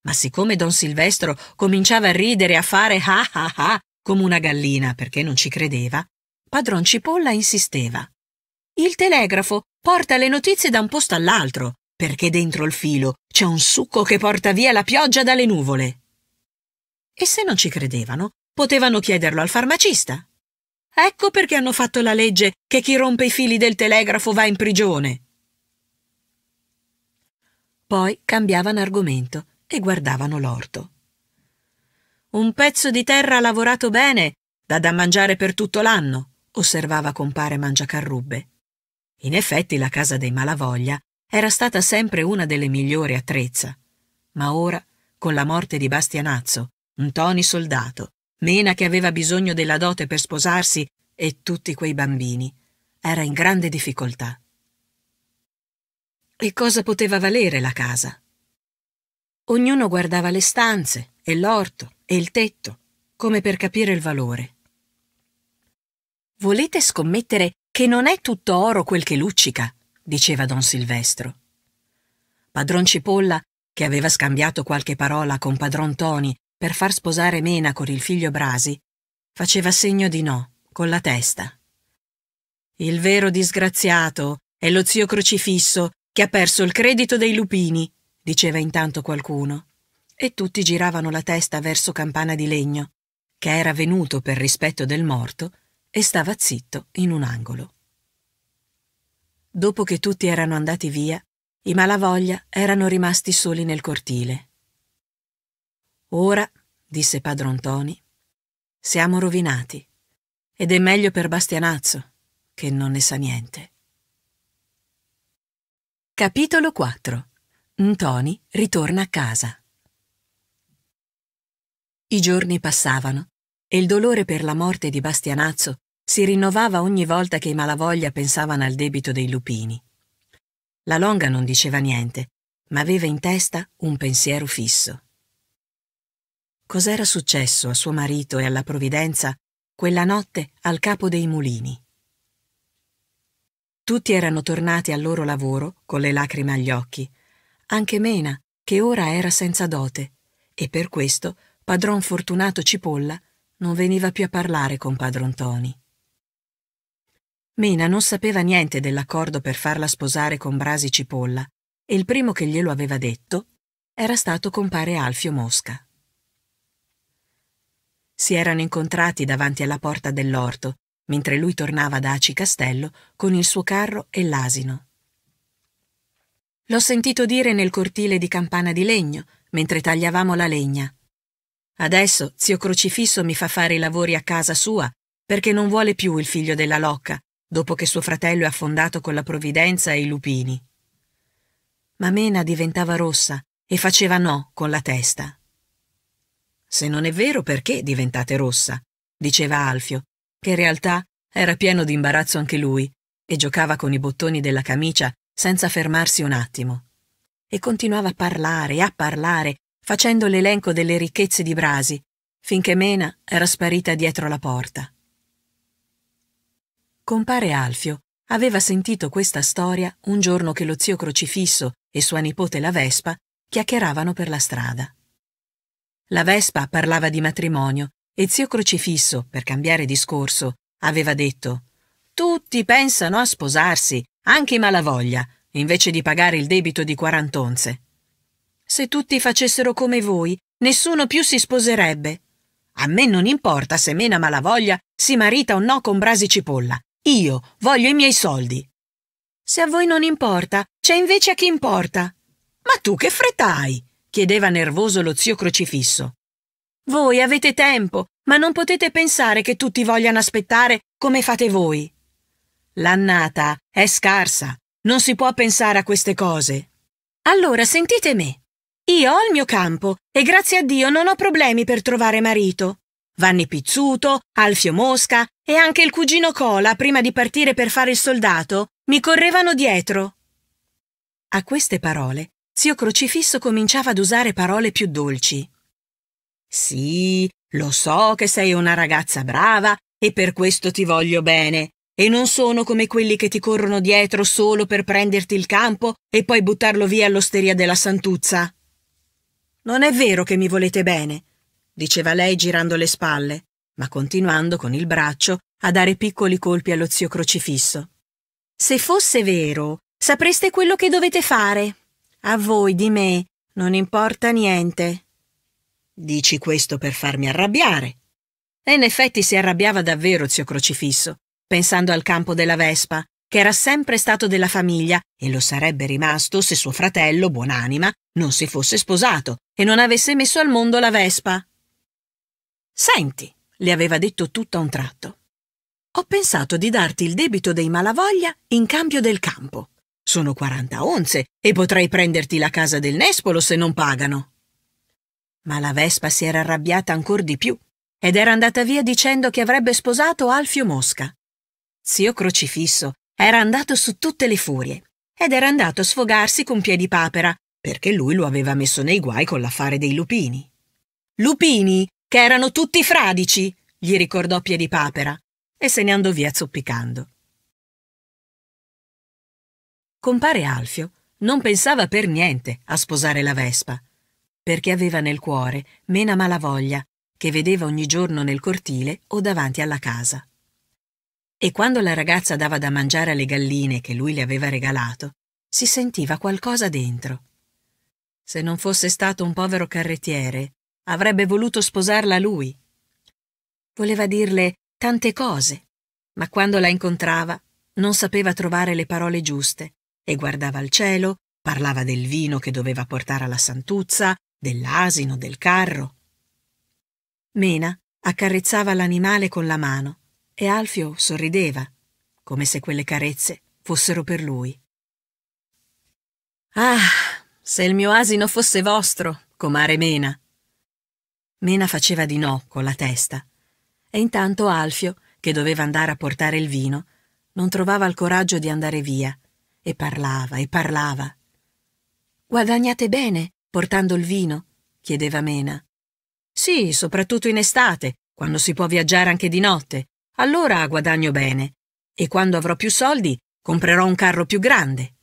Ma siccome don Silvestro cominciava a ridere e a fare ah ah ah come una gallina perché non ci credeva, padron Cipolla insisteva. Il telegrafo porta le notizie da un posto all'altro, perché dentro il filo c'è un succo che porta via la pioggia dalle nuvole. E se non ci credevano, potevano chiederlo al farmacista. Ecco perché hanno fatto la legge che chi rompe i fili del telegrafo va in prigione. Poi cambiavano argomento e guardavano l'orto. Un pezzo di terra lavorato bene dà da mangiare per tutto l'anno, osservava compare Mangiacarrubbe. In effetti la casa dei Malavoglia era stata sempre una delle migliori a Trezza, ma ora, con la morte di Bastianazzo, Ntoni soldato, Mena che aveva bisogno della dote per sposarsi e tutti quei bambini, era in grande difficoltà. E cosa poteva valere la casa? Ognuno guardava le stanze e l'orto e il tetto, come per capire il valore. Volete scommettere che non è tutto oro quel che luccica? diceva don Silvestro. Padron Cipolla, che aveva scambiato qualche parola con padron Toni per far sposare Mena con il figlio Brasi, faceva segno di no, con la testa. Il vero disgraziato è lo zio crocifisso che ha perso il credito dei lupini, diceva intanto qualcuno, e tutti giravano la testa verso Campana di Legno, che era venuto per rispetto del morto e stava zitto in un angolo. Dopo che tutti erano andati via, i malavoglia erano rimasti soli nel cortile. Ora, disse padron Toni, siamo rovinati ed è meglio per Bastianazzo, che non ne sa niente. Capitolo 4 Ntoni ritorna a casa. I giorni passavano e il dolore per la morte di Bastianazzo si rinnovava ogni volta che i malavoglia pensavano al debito dei lupini. La Longa non diceva niente, ma aveva in testa un pensiero fisso. Cos'era successo a suo marito e alla provvidenza quella notte al capo dei mulini? Tutti erano tornati al loro lavoro con le lacrime agli occhi, anche Mena, che ora era senza dote, e per questo padron Fortunato Cipolla non veniva più a parlare con padron Toni. Mena non sapeva niente dell'accordo per farla sposare con Brasi Cipolla e il primo che glielo aveva detto era stato compare Alfio Mosca. Si erano incontrati davanti alla porta dell'orto, mentre lui tornava da Aci Castello con il suo carro e l'asino. L'ho sentito dire nel cortile di campana di legno, mentre tagliavamo la legna. Adesso zio Crocifisso mi fa fare i lavori a casa sua, perché non vuole più il figlio della locca, dopo che suo fratello è affondato con la provvidenza e i lupini. Ma Mena diventava rossa e faceva no con la testa. Se non è vero, perché diventate rossa? diceva Alfio, che in realtà era pieno di imbarazzo anche lui e giocava con i bottoni della camicia senza fermarsi un attimo. E continuava a parlare a parlare, facendo l'elenco delle ricchezze di Brasi, finché Mena era sparita dietro la porta. Compare Alfio aveva sentito questa storia un giorno che lo zio Crocifisso e sua nipote la Vespa chiacchieravano per la strada. La Vespa parlava di matrimonio e zio Crocifisso, per cambiare discorso, aveva detto Tutti pensano a sposarsi, anche i malavoglia, invece di pagare il debito di quarant'onze. Se tutti facessero come voi, nessuno più si sposerebbe. A me non importa se Mena Malavoglia si marita o no con Brasi Cipolla. Io voglio i miei soldi. Se a voi non importa, c'è invece a chi importa. Ma tu che fretta hai? chiedeva nervoso lo zio crocifisso. Voi avete tempo, ma non potete pensare che tutti vogliano aspettare come fate voi. L'annata è scarsa, non si può pensare a queste cose. Allora sentite me. Io ho il mio campo e grazie a Dio non ho problemi per trovare marito. Vanni Pizzuto, Alfio Mosca e anche il cugino Cola, prima di partire per fare il soldato, mi correvano dietro. A queste parole, zio Crocifisso cominciava ad usare parole più dolci. Sì, lo so che sei una ragazza brava e per questo ti voglio bene, e non sono come quelli che ti corrono dietro solo per prenderti il campo e poi buttarlo via all'osteria della Santuzza. Non è vero che mi volete bene diceva lei girando le spalle, ma continuando con il braccio a dare piccoli colpi allo zio crocifisso. Se fosse vero, sapreste quello che dovete fare. A voi di me non importa niente. Dici questo per farmi arrabbiare. E in effetti si arrabbiava davvero zio crocifisso, pensando al campo della Vespa, che era sempre stato della famiglia e lo sarebbe rimasto se suo fratello, buonanima, non si fosse sposato e non avesse messo al mondo la Vespa. Senti, le aveva detto tutto a un tratto. Ho pensato di darti il debito dei malavoglia in cambio del campo. Sono 40 onze e potrei prenderti la casa del Nespolo se non pagano. Ma la Vespa si era arrabbiata ancor di più ed era andata via dicendo che avrebbe sposato Alfio Mosca. Zio Crocifisso era andato su tutte le furie ed era andato a sfogarsi con Piedipapera perché lui lo aveva messo nei guai con l'affare dei lupini. Lupini, che erano tutti fradici, gli ricordò Piedipapera e se ne andò via zoppicando. Compare Alfio non pensava per niente a sposare la Vespa, perché aveva nel cuore Mena Malavoglia, che vedeva ogni giorno nel cortile o davanti alla casa. E quando la ragazza dava da mangiare alle galline che lui le aveva regalato, si sentiva qualcosa dentro. Se non fosse stato un povero carrettiere, avrebbe voluto sposarla lui. Voleva dirle tante cose, ma quando la incontrava non sapeva trovare le parole giuste e guardava al cielo, parlava del vino che doveva portare alla santuzza, dell'asino, del carro. Mena accarezzava l'animale con la mano e Alfio sorrideva, come se quelle carezze fossero per lui. Ah, se il mio asino fosse vostro, comare Mena. Mena faceva di no con la testa e intanto Alfio, che doveva andare a portare il vino, non trovava il coraggio di andare via e parlava e parlava. Guadagnate bene portando il vino? chiedeva Mena. Sì, soprattutto in estate, quando si può viaggiare anche di notte. Allora guadagno bene. E quando avrò più soldi, comprerò un carro più grande.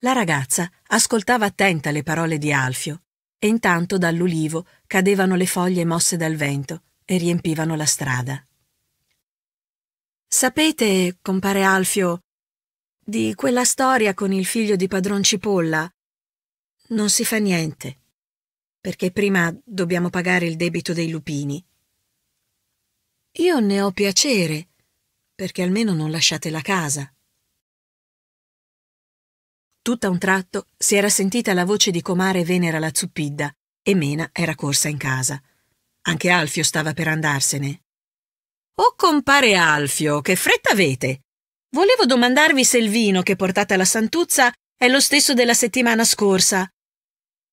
La ragazza ascoltava attenta le parole di Alfio e intanto dall'ulivo cadevano le foglie mosse dal vento e riempivano la strada. Sapete, compare Alfio, di quella storia con il figlio di padron Cipolla? Non si fa niente, perché prima dobbiamo pagare il debito dei lupini. Io ne ho piacere, perché almeno non lasciate la casa. Tutta un tratto si era sentita la voce di comare Venera la zuppidda e Mena era corsa in casa. Anche Alfio stava per andarsene. Oh, compare Alfio, che fretta avete! Volevo domandarvi se il vino che portate alla Santuzza è lo stesso della settimana scorsa.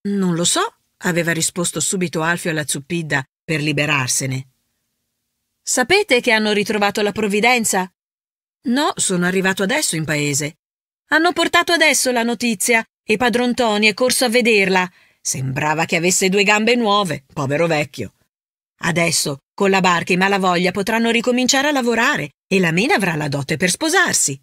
Non lo so, aveva risposto subito Alfio alla zuppidda per liberarsene. Sapete che hanno ritrovato la provvidenza? No, sono arrivato adesso in paese. Hanno portato adesso la notizia e padron Toni è corso a vederla. Sembrava che avesse due gambe nuove, povero vecchio. Adesso, con la barca i malavoglia potranno ricominciare a lavorare e la Mena avrà la dote per sposarsi.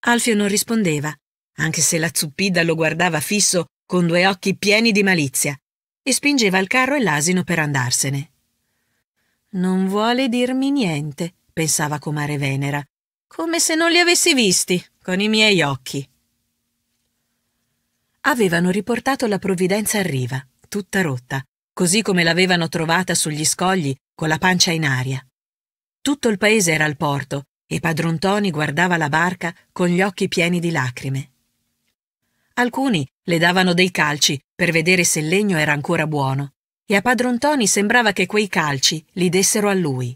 Alfio non rispondeva, anche se la zuppidda lo guardava fisso con due occhi pieni di malizia, e spingeva il carro e l'asino per andarsene. Non vuole dirmi niente, pensava comare Venera, come se non li avessi visti con i miei occhi. Avevano riportato la provvidenza a riva, tutta rotta, così come l'avevano trovata sugli scogli con la pancia in aria. Tutto il paese era al porto e padron Toni guardava la barca con gli occhi pieni di lacrime. Alcuni le davano dei calci per vedere se il legno era ancora buono e a padron Toni sembrava che quei calci li dessero a lui.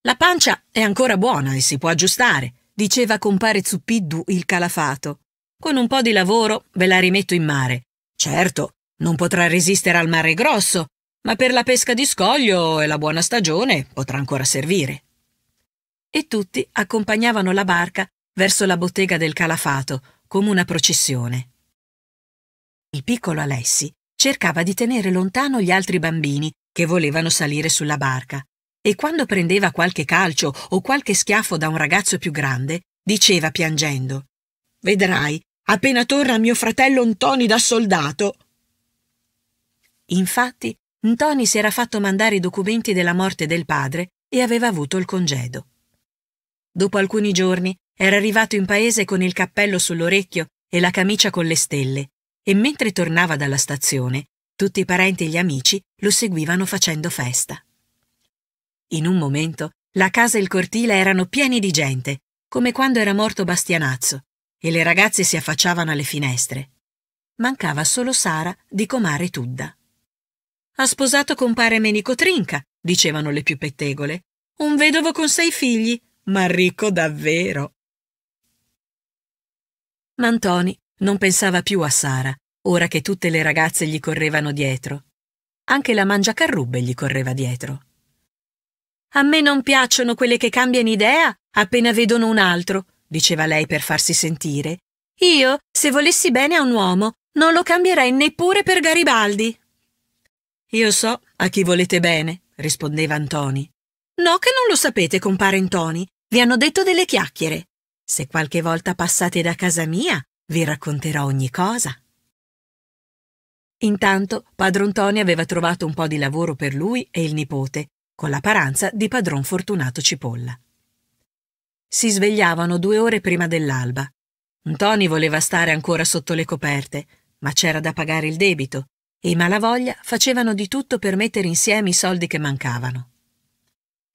La pancia è ancora buona e si può aggiustare, diceva compare Zuppiddu il calafato. Con un po' di lavoro ve la rimetto in mare. Certo, non potrà resistere al mare grosso, ma per la pesca di scoglio e la buona stagione potrà ancora servire. E tutti accompagnavano la barca verso la bottega del calafato, come una processione. Il piccolo Alessi cercava di tenere lontano gli altri bambini che volevano salire sulla barca, e quando prendeva qualche calcio o qualche schiaffo da un ragazzo più grande, diceva piangendo Vedrai, appena torna mio fratello Ntoni da soldato, Infatti, Ntoni si era fatto mandare i documenti della morte del padre e aveva avuto il congedo. Dopo alcuni giorni era arrivato in paese con il cappello sull'orecchio e la camicia con le stelle, e mentre tornava dalla stazione, tutti i parenti e gli amici lo seguivano facendo festa. In un momento la casa e il cortile erano pieni di gente, come quando era morto Bastianazzo, e le ragazze si affacciavano alle finestre. Mancava solo Sara di comare Tudda. Ha sposato compare Menico Trinca, dicevano le più pettegole. Un vedovo con sei figli, ma ricco davvero. Ma Antoni non pensava più a Sara, ora che tutte le ragazze gli correvano dietro. Anche la mangiacarrubbe gli correva dietro. A me non piacciono quelle che cambiano idea appena vedono un altro, diceva lei per farsi sentire. Io, se volessi bene a un uomo, non lo cambierei neppure per Garibaldi. Io so a chi volete bene, rispondeva Antoni. No che non lo sapete, compare Ntoni. Vi hanno detto delle chiacchiere. Se qualche volta passate da casa mia, vi racconterò ogni cosa. Intanto padron Ntoni aveva trovato un po' di lavoro per lui e il nipote, con la paranza di padron Fortunato Cipolla. Si svegliavano due ore prima dell'alba. Ntoni voleva stare ancora sotto le coperte, ma c'era da pagare il debito e i malavoglia facevano di tutto per mettere insieme i soldi che mancavano.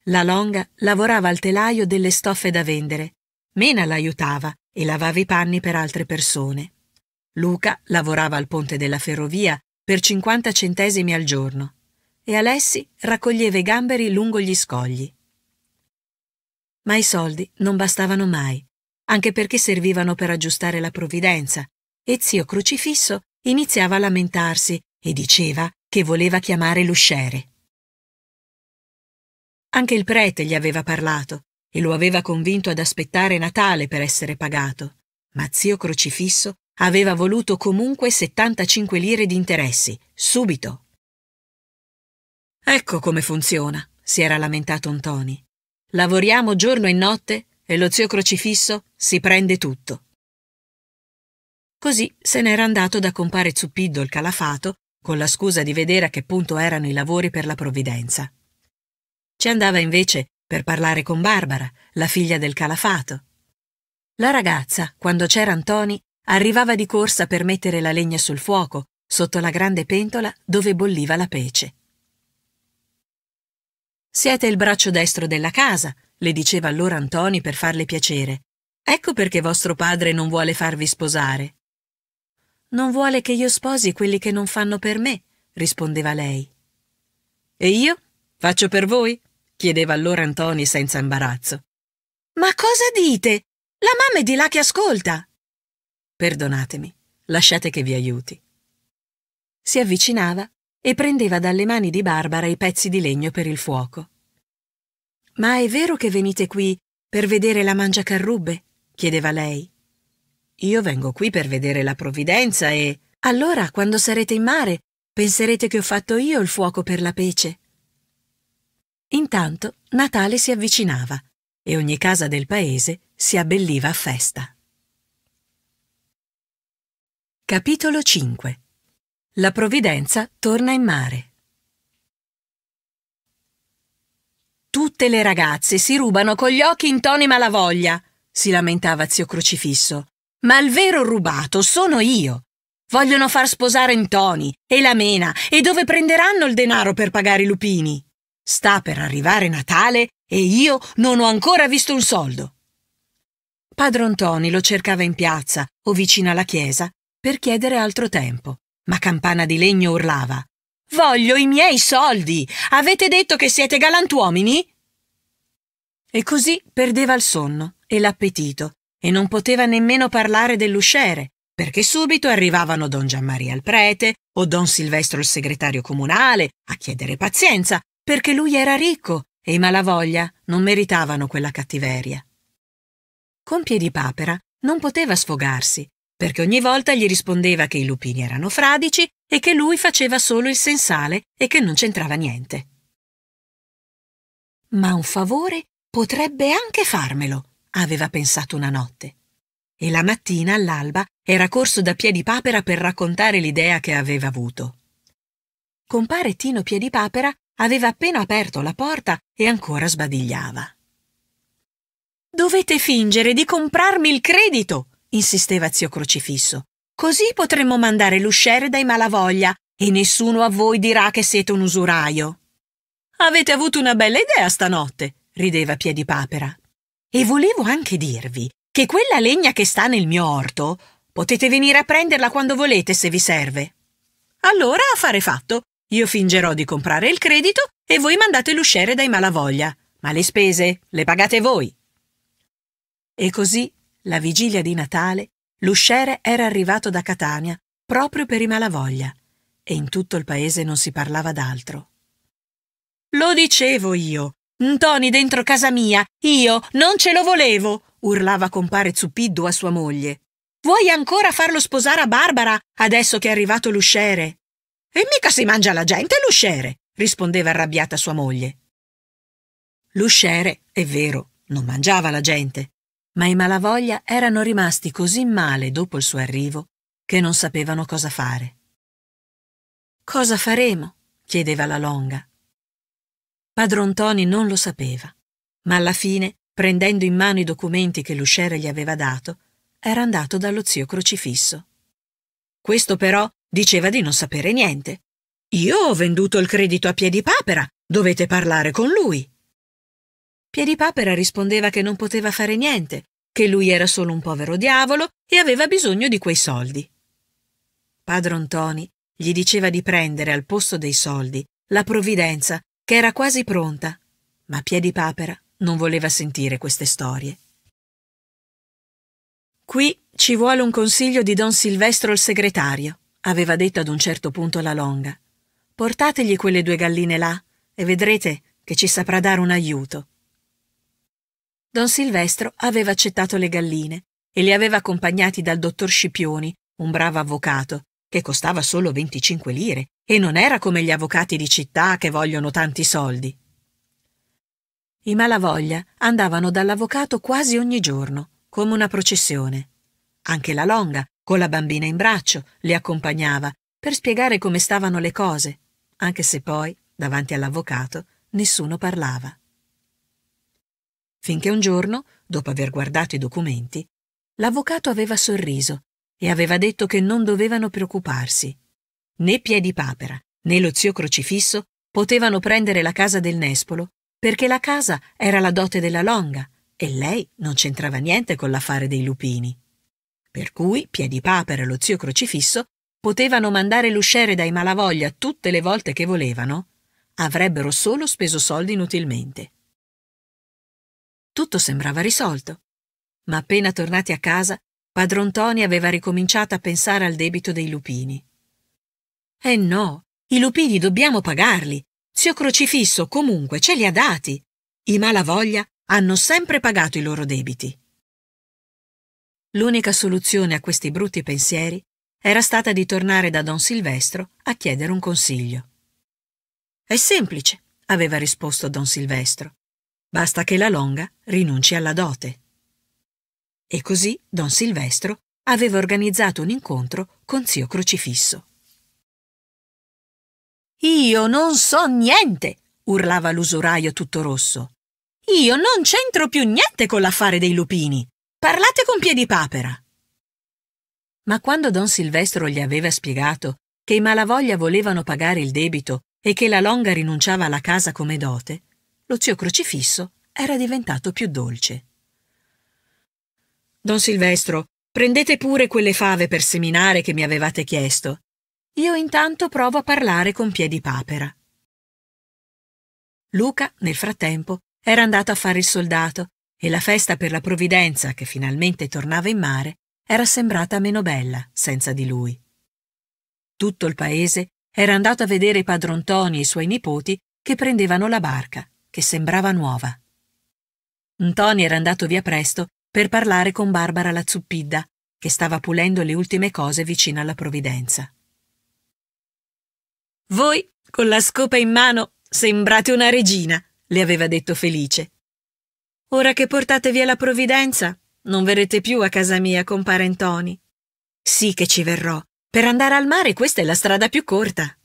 La Longa lavorava al telaio delle stoffe da vendere, Mena l'aiutava e lavava i panni per altre persone. Luca lavorava al ponte della ferrovia per 50 centesimi al giorno e Alessi raccoglieva i gamberi lungo gli scogli. Ma i soldi non bastavano mai, anche perché servivano per aggiustare la provvidenza, e zio Crocifisso iniziava a lamentarsi e diceva che voleva chiamare l'usciere. Anche il prete gli aveva parlato e lo aveva convinto ad aspettare Natale per essere pagato, ma zio Crocifisso aveva voluto comunque 75 lire di interessi, subito. Ecco come funziona, si era lamentato Ntoni. Lavoriamo giorno e notte e lo zio Crocifisso si prende tutto. Così se n'era andato da compare Zuppiddo il calafato con la scusa di vedere a che punto erano i lavori per la provvidenza. Ci andava invece per parlare con Barbara, la figlia del calafato. La ragazza, quando c'era Antoni, arrivava di corsa per mettere la legna sul fuoco, sotto la grande pentola dove bolliva la pece. Siete il braccio destro della casa, le diceva allora Antoni per farle piacere. Ecco perché vostro padre non vuole farvi sposare. Non vuole che io sposi quelli che non fanno per me, rispondeva lei. E io? Faccio per voi? chiedeva allora Antoni senza imbarazzo. Ma cosa dite? La mamma è di là che ascolta. Perdonatemi, lasciate che vi aiuti. Si avvicinava e prendeva dalle mani di Barbara i pezzi di legno per il fuoco. Ma è vero che venite qui per vedere la mangiacarrubbe? chiedeva lei. Io vengo qui per vedere la provvidenza e... Allora, quando sarete in mare, penserete che ho fatto io il fuoco per la pece. Intanto Natale si avvicinava e ogni casa del paese si abbelliva a festa. Capitolo 5 La provvidenza torna in mare. Tutte le ragazze si rubano con gli occhi in Toni Malavoglia, si lamentava zio Crocifisso. Ma il vero rubato sono io. Vogliono far sposare Ntoni e la Mena e dove prenderanno il denaro per pagare i lupini? Sta per arrivare Natale e io non ho ancora visto un soldo. Padron Toni lo cercava in piazza o vicino alla chiesa per chiedere altro tempo, ma Campana di Legno urlava Voglio i miei soldi! Avete detto che siete galantuomini? E così perdeva il sonno e l'appetito e non poteva nemmeno parlare dell'usciere, perché subito arrivavano don Gianmaria il prete o don Silvestro il segretario comunale a chiedere pazienza, perché lui era ricco e i malavoglia non meritavano quella cattiveria. Con Piedipapera non poteva sfogarsi, perché ogni volta gli rispondeva che i lupini erano fradici e che lui faceva solo il sensale e che non c'entrava niente. Ma un favore potrebbe anche farmelo, aveva pensato una notte. E la mattina, all'alba, era corso da Piedipapera per raccontare l'idea che aveva avuto. Compare Tino Piedipapera aveva appena aperto la porta e ancora sbadigliava. Dovete fingere di comprarmi il credito, insisteva zio Crocifisso. Così potremmo mandare l'usciere dai malavoglia e nessuno a voi dirà che siete un usuraio. Avete avuto una bella idea stanotte, rideva Piedipapera. E volevo anche dirvi che quella legna che sta nel mio orto potete venire a prenderla quando volete se vi serve. Allora, affare fatto. Io fingerò di comprare il credito e voi mandate l'usciere dai malavoglia, ma le spese le pagate voi. E così, la vigilia di Natale, l'usciere era arrivato da Catania proprio per i malavoglia e in tutto il paese non si parlava d'altro. Lo dicevo io. Ntoni dentro casa mia. Io non ce lo volevo, urlava compare Zuppiddu a sua moglie. Vuoi ancora farlo sposare a Barbara adesso che è arrivato l'usciere? E mica si mangia la gente l'usciere, rispondeva arrabbiata sua moglie. L'usciere, è vero, non mangiava la gente, ma i malavoglia erano rimasti così male dopo il suo arrivo che non sapevano cosa fare. Cosa faremo? chiedeva la longa. Padron Toni non lo sapeva, ma alla fine, prendendo in mano i documenti che l'usciere gli aveva dato, era andato dallo zio crocifisso. Questo però diceva di non sapere niente. Io ho venduto il credito a Piedipapera, dovete parlare con lui. Piedipapera rispondeva che non poteva fare niente, che lui era solo un povero diavolo e aveva bisogno di quei soldi. Padron Toni gli diceva di prendere al posto dei soldi la provvidenza, che era quasi pronta, ma Piedipapera non voleva sentire queste storie. Qui ci vuole un consiglio di don Silvestro il segretario, aveva detto ad un certo punto la longa. Portategli quelle due galline là e vedrete che ci saprà dare un aiuto. Don Silvestro aveva accettato le galline e li aveva accompagnati dal dottor Scipioni, un bravo avvocato, che costava solo 25 lire e non era come gli avvocati di città che vogliono tanti soldi. I malavoglia andavano dall'avvocato quasi ogni giorno, come una processione. Anche la longa, con la bambina in braccio, li accompagnava per spiegare come stavano le cose, anche se poi, davanti all'avvocato, nessuno parlava. Finché un giorno, dopo aver guardato i documenti, l'avvocato aveva sorriso e aveva detto che non dovevano preoccuparsi. Né Piedipapera né lo zio Crocifisso potevano prendere la casa del Nespolo perché la casa era la dote della Longa e lei non c'entrava niente con l'affare dei lupini. Per cui Piedipapera e lo zio Crocifisso potevano mandare l'usciere dai malavoglia tutte le volte che volevano, avrebbero solo speso soldi inutilmente. Tutto sembrava risolto, ma appena tornati a casa Padron Toni aveva ricominciato a pensare al debito dei lupini. Eh no, i lupini dobbiamo pagarli. Zio Crocifisso comunque ce li ha dati. I malavoglia hanno sempre pagato i loro debiti. L'unica soluzione a questi brutti pensieri era stata di tornare da don Silvestro a chiedere un consiglio. È semplice, aveva risposto don Silvestro. Basta che la longa rinunci alla dote. E così don Silvestro aveva organizzato un incontro con zio Crocifisso. Io non so niente, urlava l'usuraio tutto rosso. Io non c'entro più niente con l'affare dei lupini. Parlate con Piedipapera. Ma quando don Silvestro gli aveva spiegato che i malavoglia volevano pagare il debito e che la longa rinunciava alla casa come dote, lo zio Crocifisso era diventato più dolce. Don Silvestro, prendete pure quelle fave per seminare che mi avevate chiesto. Io intanto provo a parlare con Piedipapera. Luca, nel frattempo, era andato a fare il soldato e la festa per la provvidenza, che finalmente tornava in mare, era sembrata meno bella senza di lui. Tutto il paese era andato a vedere padron Toni e i suoi nipoti che prendevano la barca, che sembrava nuova. Ntoni era andato via presto per parlare con Barbara la Zuppidda, che stava pulendo le ultime cose vicino alla provvidenza. Voi, con la scopa in mano, sembrate una regina, le aveva detto felice. Ora che portate via la provvidenza, non verrete più a casa mia, compare Ntoni. Sì che ci verrò. Per andare al mare questa è la strada più corta.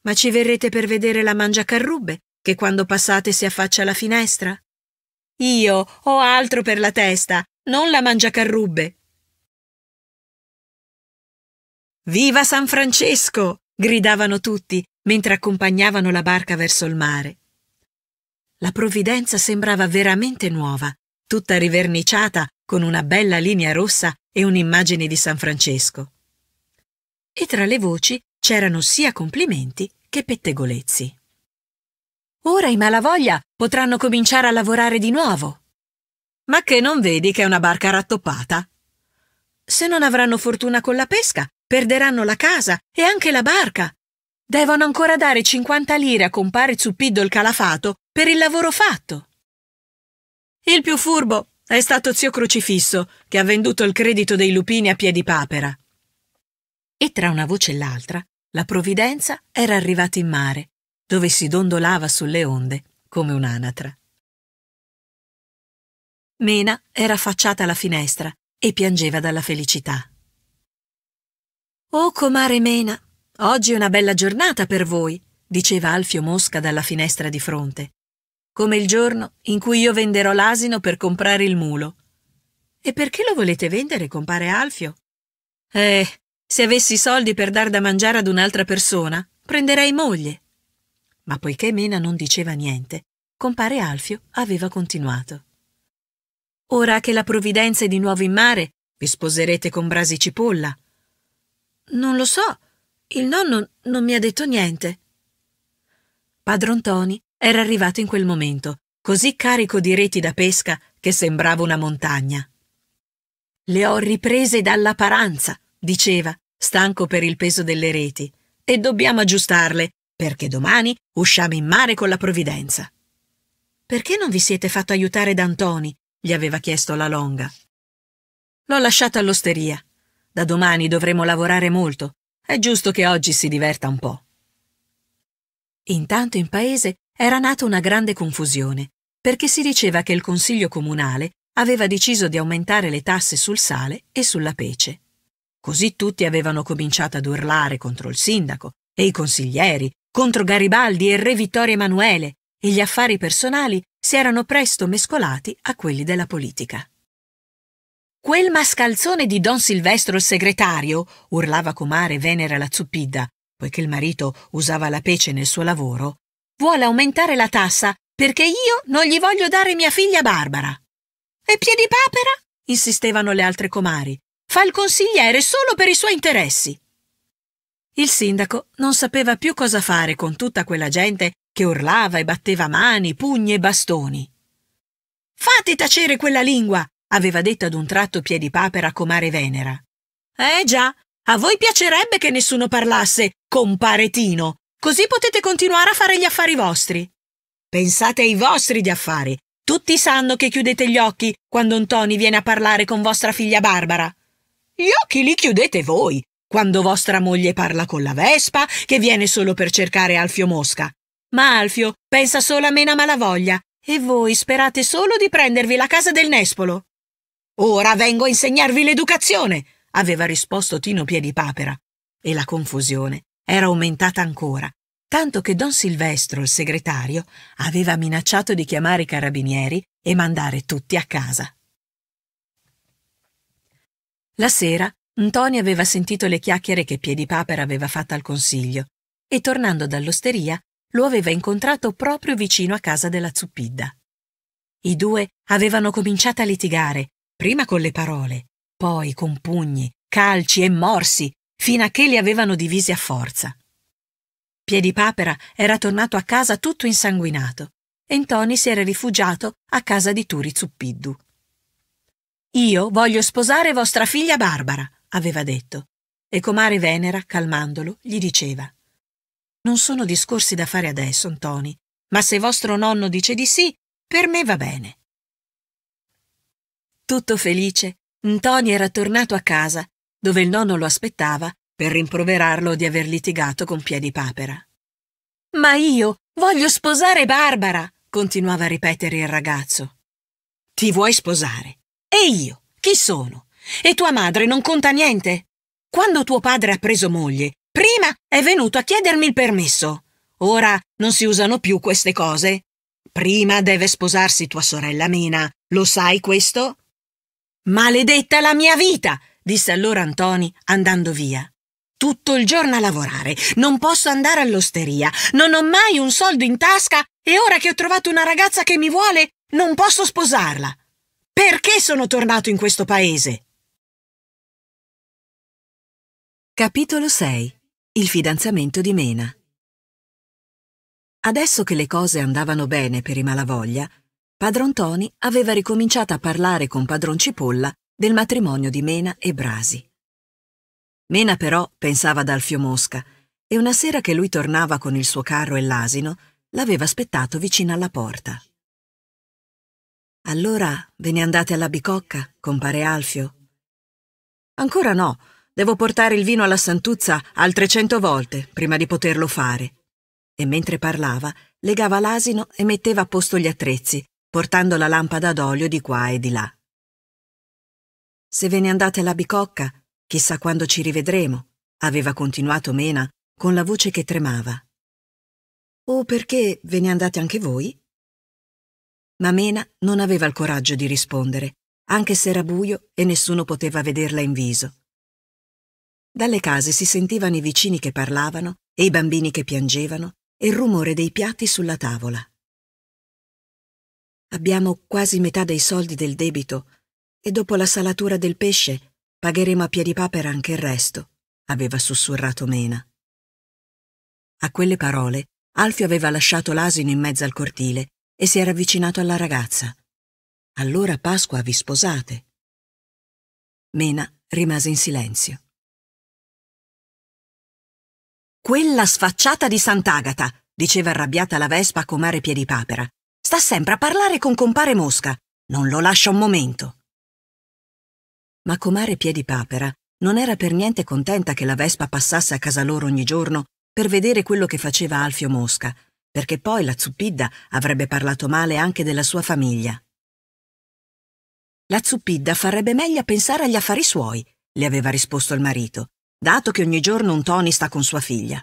Ma ci verrete per vedere la mangiacarrubbe, che quando passate si affaccia alla finestra? Io ho altro per la testa, non la mangiacarrubbe. Viva San Francesco! gridavano tutti mentre accompagnavano la barca verso il mare. La provvidenza sembrava veramente nuova, tutta riverniciata con una bella linea rossa e un'immagine di San Francesco. E tra le voci c'erano sia complimenti che pettegolezzi. Ora i malavoglia potranno cominciare a lavorare di nuovo. Ma che non vedi che è una barca rattoppata? Se non avranno fortuna con la pesca, perderanno la casa e anche la barca. Devono ancora dare 50 lire a compare Zuppiddo il calafato per il lavoro fatto. Il più furbo è stato zio Crocifisso, che ha venduto il credito dei lupini a piedi papera. E tra una voce e l'altra, la provvidenza era arrivata in mare, dove si dondolava sulle onde come un'anatra. Mena era affacciata alla finestra e piangeva dalla felicità. Oh, comare Mena, oggi è una bella giornata per voi, diceva Alfio Mosca dalla finestra di fronte come il giorno in cui io venderò l'asino per comprare il mulo. E perché lo volete vendere, compare Alfio? Eh, se avessi soldi per dar da mangiare ad un'altra persona, prenderei moglie. Ma poiché Mena non diceva niente, compare Alfio aveva continuato. Ora che la provvidenza è di nuovo in mare, vi sposerete con Brasi Cipolla. Non lo so, il nonno non mi ha detto niente. Padron Toni era arrivato in quel momento, così carico di reti da pesca che sembrava una montagna. Le ho riprese dalla paranza, diceva, stanco per il peso delle reti, e dobbiamo aggiustarle, perché domani usciamo in mare con la provvidenza. Perché non vi siete fatto aiutare da Antoni? gli aveva chiesto la longa. L'ho lasciato all'osteria. Da domani dovremo lavorare molto. È giusto che oggi si diverta un po'. Intanto in paese era nata una grande confusione, perché si diceva che il Consiglio comunale aveva deciso di aumentare le tasse sul sale e sulla pece. Così tutti avevano cominciato ad urlare contro il sindaco e i consiglieri, contro Garibaldi e re Vittorio Emanuele, e gli affari personali si erano presto mescolati a quelli della politica. Quel mascalzone di Don Silvestro il segretario, urlava comare Venera la Zuppidda, poiché il marito usava la pece nel suo lavoro, vuole aumentare la tassa perché io non gli voglio dare mia figlia Barbara. E Piedipapera? insistevano le altre comari. Fa il consigliere solo per i suoi interessi. Il sindaco non sapeva più cosa fare con tutta quella gente che urlava e batteva mani, pugni e bastoni. Fate tacere quella lingua, aveva detto ad un tratto Piedipapera a comare Venera. Eh già, a voi piacerebbe che nessuno parlasse, compare Tino, Così potete continuare a fare gli affari vostri. Pensate ai vostri di affari. Tutti sanno che chiudete gli occhi quando un Tony viene a parlare con vostra figlia Barbara. Gli occhi li chiudete voi quando vostra moglie parla con la Vespa, che viene solo per cercare Alfio Mosca. Ma Alfio pensa solo a Mena Malavoglia e voi sperate solo di prendervi la casa del Nespolo. Ora vengo a insegnarvi l'educazione, aveva risposto Tino Piedipapera. E la confusione era aumentata ancora, tanto che don Silvestro, il segretario, aveva minacciato di chiamare i carabinieri e mandare tutti a casa. La sera, Ntoni aveva sentito le chiacchiere che Piedipapera aveva fatto al consiglio e, tornando dall'osteria, lo aveva incontrato proprio vicino a casa della Zuppidda. I due avevano cominciato a litigare, prima con le parole, poi con pugni, calci e morsi, fino a che li avevano divisi a forza. Piedipapera era tornato a casa tutto insanguinato e Ntoni si era rifugiato a casa di Turi Zuppiddu. Io voglio sposare vostra figlia Barbara, aveva detto, e comare Venera, calmandolo, gli diceva Non sono discorsi da fare adesso, Ntoni, ma se vostro nonno dice di sì, per me va bene. Tutto felice, Ntoni era tornato a casa dove il nonno lo aspettava per rimproverarlo di aver litigato con Piedipapera. Ma io voglio sposare Barbara, continuava a ripetere il ragazzo. Ti vuoi sposare? E io? Chi sono? E tua madre non conta niente? Quando tuo padre ha preso moglie, prima è venuto a chiedermi il permesso. Ora non si usano più queste cose. Prima deve sposarsi tua sorella Mena, lo sai questo? Maledetta la mia vita! disse allora Antoni andando via. Tutto il giorno a lavorare, non posso andare all'osteria, non ho mai un soldo in tasca e ora che ho trovato una ragazza che mi vuole, non posso sposarla. Perché sono tornato in questo paese? Capitolo 6 Il fidanzamento di Mena Adesso che le cose andavano bene per i Malavoglia, padron Toni aveva ricominciato a parlare con padron Cipolla del matrimonio di Mena e Brasi. Mena però pensava ad Alfio Mosca e una sera che lui tornava con il suo carro e l'asino, l'aveva aspettato vicino alla porta. Allora ve ne andate alla bicocca, compare Alfio? Ancora no, devo portare il vino alla Santuzza altre cento volte prima di poterlo fare. E mentre parlava, legava l'asino e metteva a posto gli attrezzi, portando la lampada d'olio di qua e di là. Se ve ne andate alla bicocca, chissà quando ci rivedremo, aveva continuato Mena con la voce che tremava. O perché ve ne andate anche voi? Ma Mena non aveva il coraggio di rispondere, anche se era buio e nessuno poteva vederla in viso. Dalle case si sentivano i vicini che parlavano e i bambini che piangevano e il rumore dei piatti sulla tavola. Abbiamo quasi metà dei soldi del debito e dopo la salatura del pesce pagheremo a piedipapera anche il resto, aveva sussurrato Mena. A quelle parole Alfio aveva lasciato l'asino in mezzo al cortile e si era avvicinato alla ragazza. Allora Pasqua vi sposate. Mena rimase in silenzio. Quella sfacciata di Sant'Agata, diceva arrabbiata la Vespa a comare Piedipapera, Sta sempre a parlare con compare Mosca. Non lo lascia un momento. Ma comare Piedipapera non era per niente contenta che la Vespa passasse a casa loro ogni giorno per vedere quello che faceva Alfio Mosca, perché poi la Zuppidda avrebbe parlato male anche della sua famiglia. La Zuppidda farebbe meglio a pensare agli affari suoi, le aveva risposto il marito, dato che ogni giorno un Tony sta con sua figlia.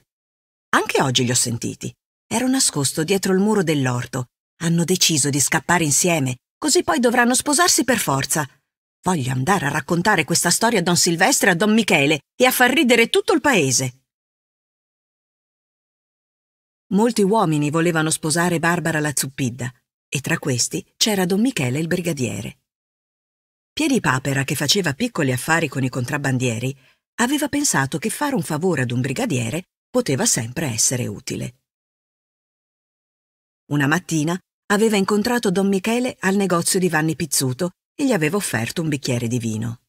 Anche oggi li ho sentiti. Ero nascosto dietro il muro dell'orto hanno deciso di scappare insieme, così poi dovranno sposarsi per forza. Voglio andare a raccontare questa storia a Don Silvestre e a Don Michele e a far ridere tutto il paese. Molti uomini volevano sposare Barbara la Zuppidda e tra questi c'era Don Michele il brigadiere. Piedipapera, che faceva piccoli affari con i contrabbandieri, aveva pensato che fare un favore ad un brigadiere poteva sempre essere utile. Una mattina aveva incontrato Don Michele al negozio di Vanni Pizzuto e gli aveva offerto un bicchiere di vino.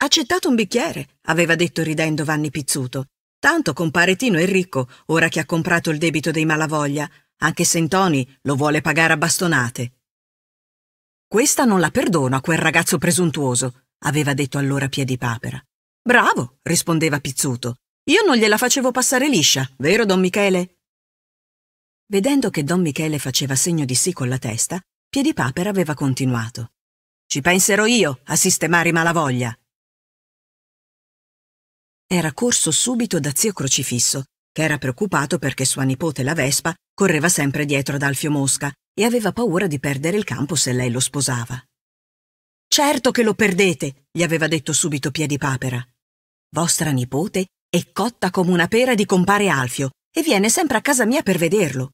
Accettato un bicchiere, aveva detto ridendo Vanni Pizzuto. Tanto compare Tino è ricco, ora che ha comprato il debito dei Malavoglia, anche se Ntoni lo vuole pagare a bastonate. Questa non la perdono a quel ragazzo presuntuoso, aveva detto allora Piedipapera. Bravo, rispondeva Pizzuto. Io non gliela facevo passare liscia, vero, don Michele? Vedendo che don Michele faceva segno di sì con la testa, Piedipapera aveva continuato. Ci penserò io a sistemare i malavoglia. Era corso subito da zio Crocifisso, che era preoccupato perché sua nipote la Vespa correva sempre dietro ad Alfio Mosca e aveva paura di perdere il campo se lei lo sposava. Certo che lo perdete, gli aveva detto subito Piedipapera. Vostra nipote è cotta come una pera di compare Alfio e viene sempre a casa mia per vederlo.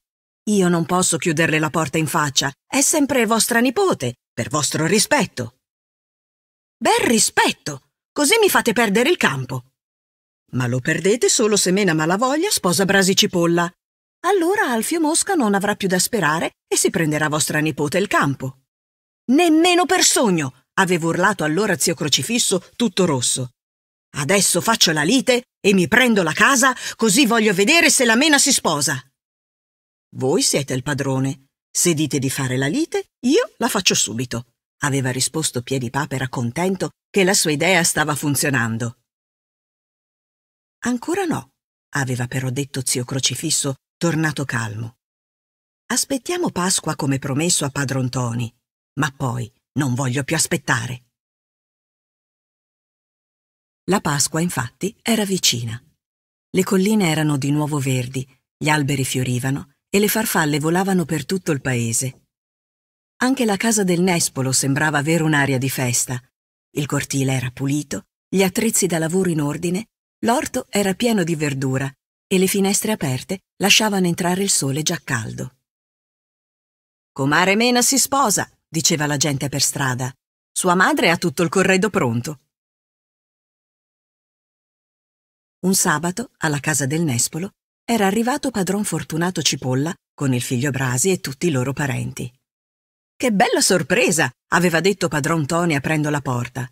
Io non posso chiuderle la porta in faccia. È sempre vostra nipote, per vostro rispetto. Bel rispetto! Così mi fate perdere il campo. Ma lo perdete solo se Mena Malavoglia sposa Brasi Cipolla. Allora Alfio Mosca non avrà più da sperare e si prenderà vostra nipote il campo. Nemmeno per sogno! aveva urlato allora zio Crocifisso tutto rosso. Adesso faccio la lite e mi prendo la casa, così voglio vedere se la Mena si sposa. Voi siete il padrone. Se dite di fare la lite, io la faccio subito, aveva risposto Piedipapera contento che la sua idea stava funzionando. Ancora no, aveva però detto zio Crocifisso, tornato calmo. Aspettiamo Pasqua come promesso a padron Toni, ma poi non voglio più aspettare. La Pasqua, infatti, era vicina. Le colline erano di nuovo verdi, gli alberi fiorivano e le farfalle volavano per tutto il paese. Anche la casa del Nespolo sembrava avere un'aria di festa. Il cortile era pulito, gli attrezzi da lavoro in ordine, l'orto era pieno di verdura e le finestre aperte lasciavano entrare il sole già caldo. Comare Mena si sposa, diceva la gente per strada. Sua madre ha tutto il corredo pronto. Un sabato, alla casa del Nespolo, era arrivato padron Fortunato Cipolla con il figlio Brasi e tutti i loro parenti. Che bella sorpresa! aveva detto padron Toni aprendo la porta.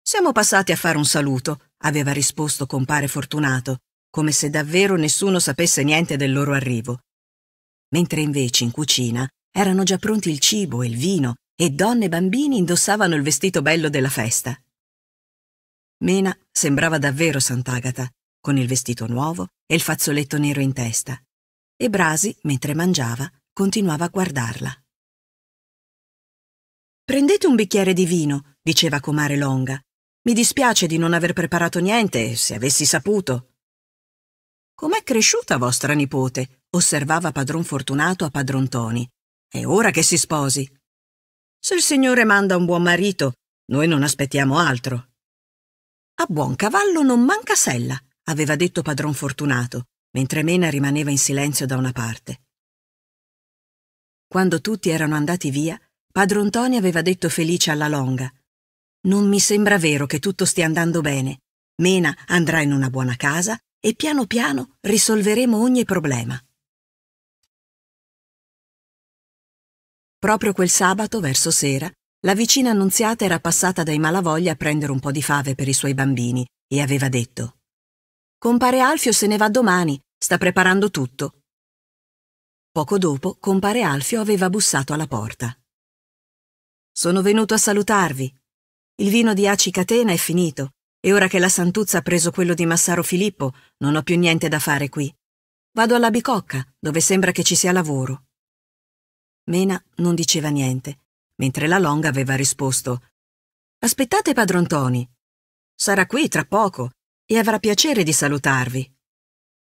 Siamo passati a fare un saluto, aveva risposto compare Fortunato, come se davvero nessuno sapesse niente del loro arrivo. Mentre invece in cucina erano già pronti il cibo e il vino e donne e bambini indossavano il vestito bello della festa. Mena sembrava davvero Sant'Agata, con il vestito nuovo e il fazzoletto nero in testa. E Brasi, mentre mangiava, continuava a guardarla. Prendete un bicchiere di vino, diceva comare Longa. Mi dispiace di non aver preparato niente, se avessi saputo. Com'è cresciuta vostra nipote? osservava padron Fortunato a padron Toni. È ora che si sposi. Se il Signore manda un buon marito, noi non aspettiamo altro. A buon cavallo non manca sella, aveva detto padron Fortunato, mentre Mena rimaneva in silenzio da una parte. Quando tutti erano andati via, padron Toni aveva detto felice alla longa. Non mi sembra vero che tutto stia andando bene. Mena andrà in una buona casa e piano piano risolveremo ogni problema. Proprio quel sabato, verso sera, la vicina annunziata era passata dai Malavoglia a prendere un po' di fave per i suoi bambini e aveva detto Compare Alfio se ne va domani, sta preparando tutto. Poco dopo, compare Alfio aveva bussato alla porta. Sono venuto a salutarvi. Il vino di Aci Catena è finito e ora che la Santuzza ha preso quello di Massaro Filippo non ho più niente da fare qui. Vado alla Bicocca, dove sembra che ci sia lavoro. Mena non diceva niente mentre la Longa aveva risposto Aspettate padron Toni. Sarà qui tra poco e avrà piacere di salutarvi.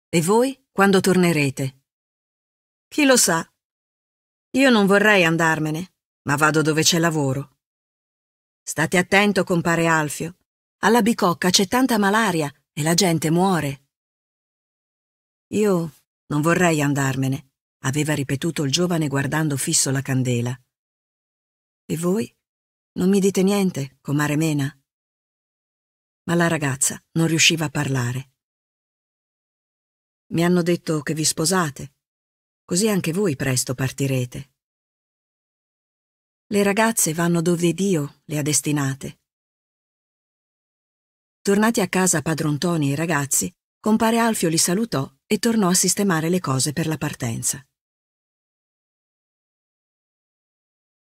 E voi quando tornerete? Chi lo sa? Io non vorrei andarmene, ma vado dove c'è lavoro. State attento, compare Alfio. Alla bicocca c'è tanta malaria e la gente muore. Io non vorrei andarmene, aveva ripetuto il giovane guardando fisso la candela. E voi? Non mi dite niente, comare Mena? Ma la ragazza non riusciva a parlare. Mi hanno detto che vi sposate, così anche voi presto partirete. Le ragazze vanno dove Dio le ha destinate. Tornati a casa padron Toni e i ragazzi, compare Alfio li salutò e tornò a sistemare le cose per la partenza.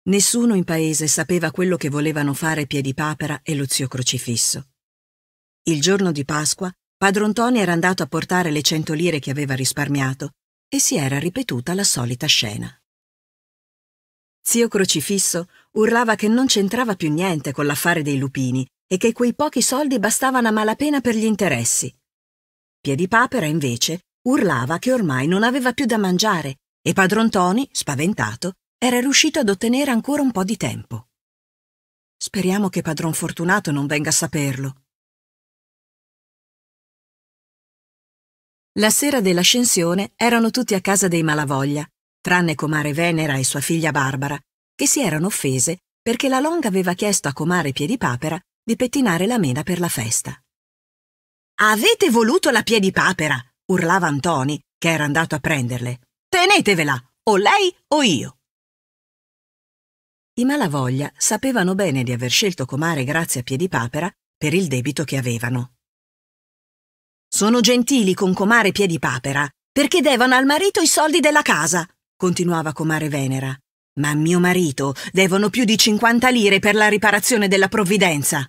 Nessuno in paese sapeva quello che volevano fare Piedipapera e lo zio Crocifisso. Il giorno di Pasqua, padron Toni era andato a portare le cento lire che aveva risparmiato e si era ripetuta la solita scena. Zio Crocifisso urlava che non c'entrava più niente con l'affare dei lupini e che quei pochi soldi bastavano a malapena per gli interessi. Piedipapera, invece, urlava che ormai non aveva più da mangiare e padron Toni, spaventato, era riuscito ad ottenere ancora un po' di tempo. Speriamo che padron Fortunato non venga a saperlo. La sera dell'ascensione erano tutti a casa dei Malavoglia, tranne comare Venera e sua figlia Barbara, che si erano offese perché la Longa aveva chiesto a comare Piedipapera di pettinare la mena per la festa. Avete voluto la Piedipapera! urlava Antoni, che era andato a prenderle. Tenetevela, o lei o io. I Malavoglia sapevano bene di aver scelto comare grazie a Piedipapera per il debito che avevano. Sono gentili con comare Piedipapera perché devono al marito i soldi della casa, continuava comare Venera. Ma a mio marito devono più di 50 lire per la riparazione della provvidenza.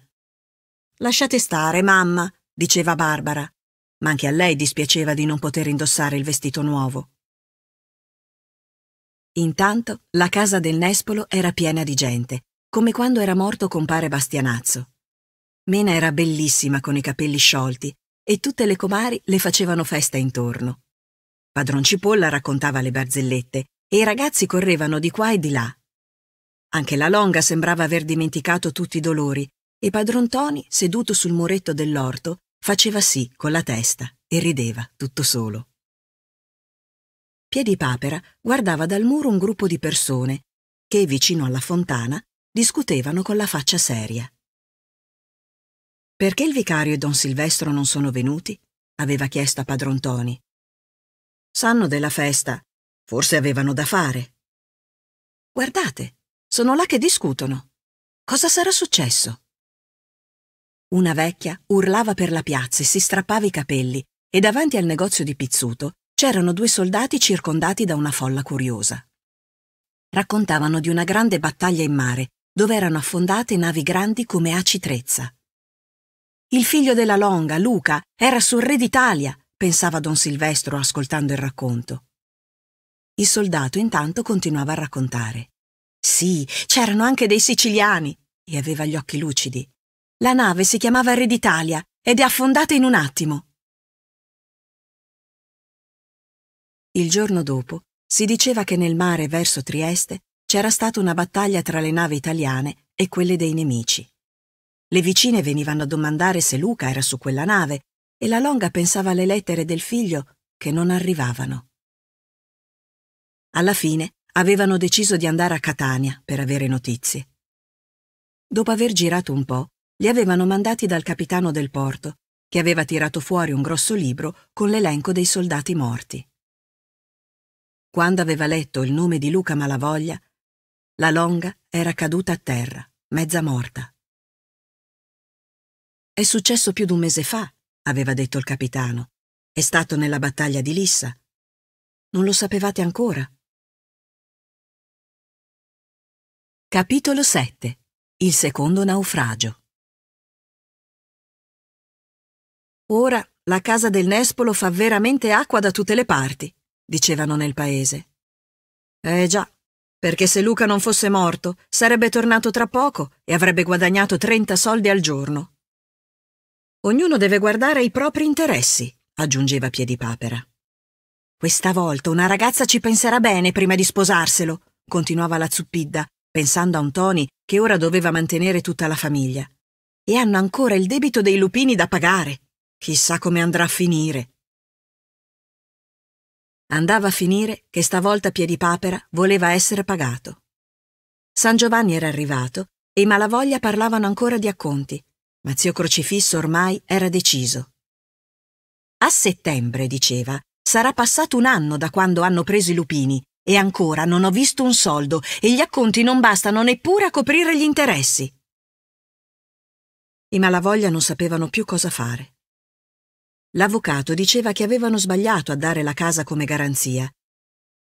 Lasciate stare, mamma, diceva Barbara, ma anche a lei dispiaceva di non poter indossare il vestito nuovo. Intanto la casa del Nespolo era piena di gente, come quando era morto compare Bastianazzo. Mena era bellissima con i capelli sciolti e tutte le comari le facevano festa intorno. Padron Cipolla raccontava le barzellette e i ragazzi correvano di qua e di là. Anche la longa sembrava aver dimenticato tutti i dolori e padron Toni, seduto sul muretto dell'orto, faceva sì con la testa e rideva tutto solo. Piedipapera guardava dal muro un gruppo di persone che, vicino alla fontana, discutevano con la faccia seria. Perché il vicario e don Silvestro non sono venuti? aveva chiesto a padron Toni. Sanno della festa, forse avevano da fare. Guardate, sono là che discutono. Cosa sarà successo? una vecchia urlava per la piazza e si strappava i capelli e davanti al negozio di Pizzuto c'erano due soldati circondati da una folla curiosa. Raccontavano di una grande battaglia in mare dove erano affondate navi grandi come aci trezza. Il figlio della Longa, Luca, era sul re d'Italia, pensava don Silvestro ascoltando il racconto. Il soldato intanto continuava a raccontare. Sì, c'erano anche dei siciliani, e aveva gli occhi lucidi. La nave si chiamava Re d'Italia ed è affondata in un attimo. Il giorno dopo si diceva che nel mare verso Trieste c'era stata una battaglia tra le navi italiane e quelle dei nemici. Le vicine venivano a domandare se Luca era su quella nave e la Longa pensava alle lettere del figlio che non arrivavano. Alla fine avevano deciso di andare a Catania per avere notizie. Dopo aver girato un po', li avevano mandati dal capitano del porto, che aveva tirato fuori un grosso libro con l'elenco dei soldati morti. Quando aveva letto il nome di Luca Malavoglia, la longa era caduta a terra, mezza morta. È successo più di un mese fa, aveva detto il capitano. È stato nella battaglia di Lissa. Non lo sapevate ancora? Capitolo 7 Il secondo naufragio Ora la casa del Nespolo fa veramente acqua da tutte le parti, dicevano nel paese. Eh già, perché se Luca non fosse morto, sarebbe tornato tra poco e avrebbe guadagnato 30 soldi al giorno. Ognuno deve guardare i propri interessi, aggiungeva Piedipapera. Questa volta una ragazza ci penserà bene prima di sposarselo, continuava la zuppidda, pensando a un Tony che ora doveva mantenere tutta la famiglia. E hanno ancora il debito dei lupini da pagare. Chissà come andrà a finire. Andava a finire che stavolta Piedipapera voleva essere pagato. San Giovanni era arrivato e i Malavoglia parlavano ancora di acconti, ma zio Crocifisso ormai era deciso. A settembre, diceva, sarà passato un anno da quando hanno preso i lupini e ancora non ho visto un soldo e gli acconti non bastano neppure a coprire gli interessi. I Malavoglia non sapevano più cosa fare. L'avvocato diceva che avevano sbagliato a dare la casa come garanzia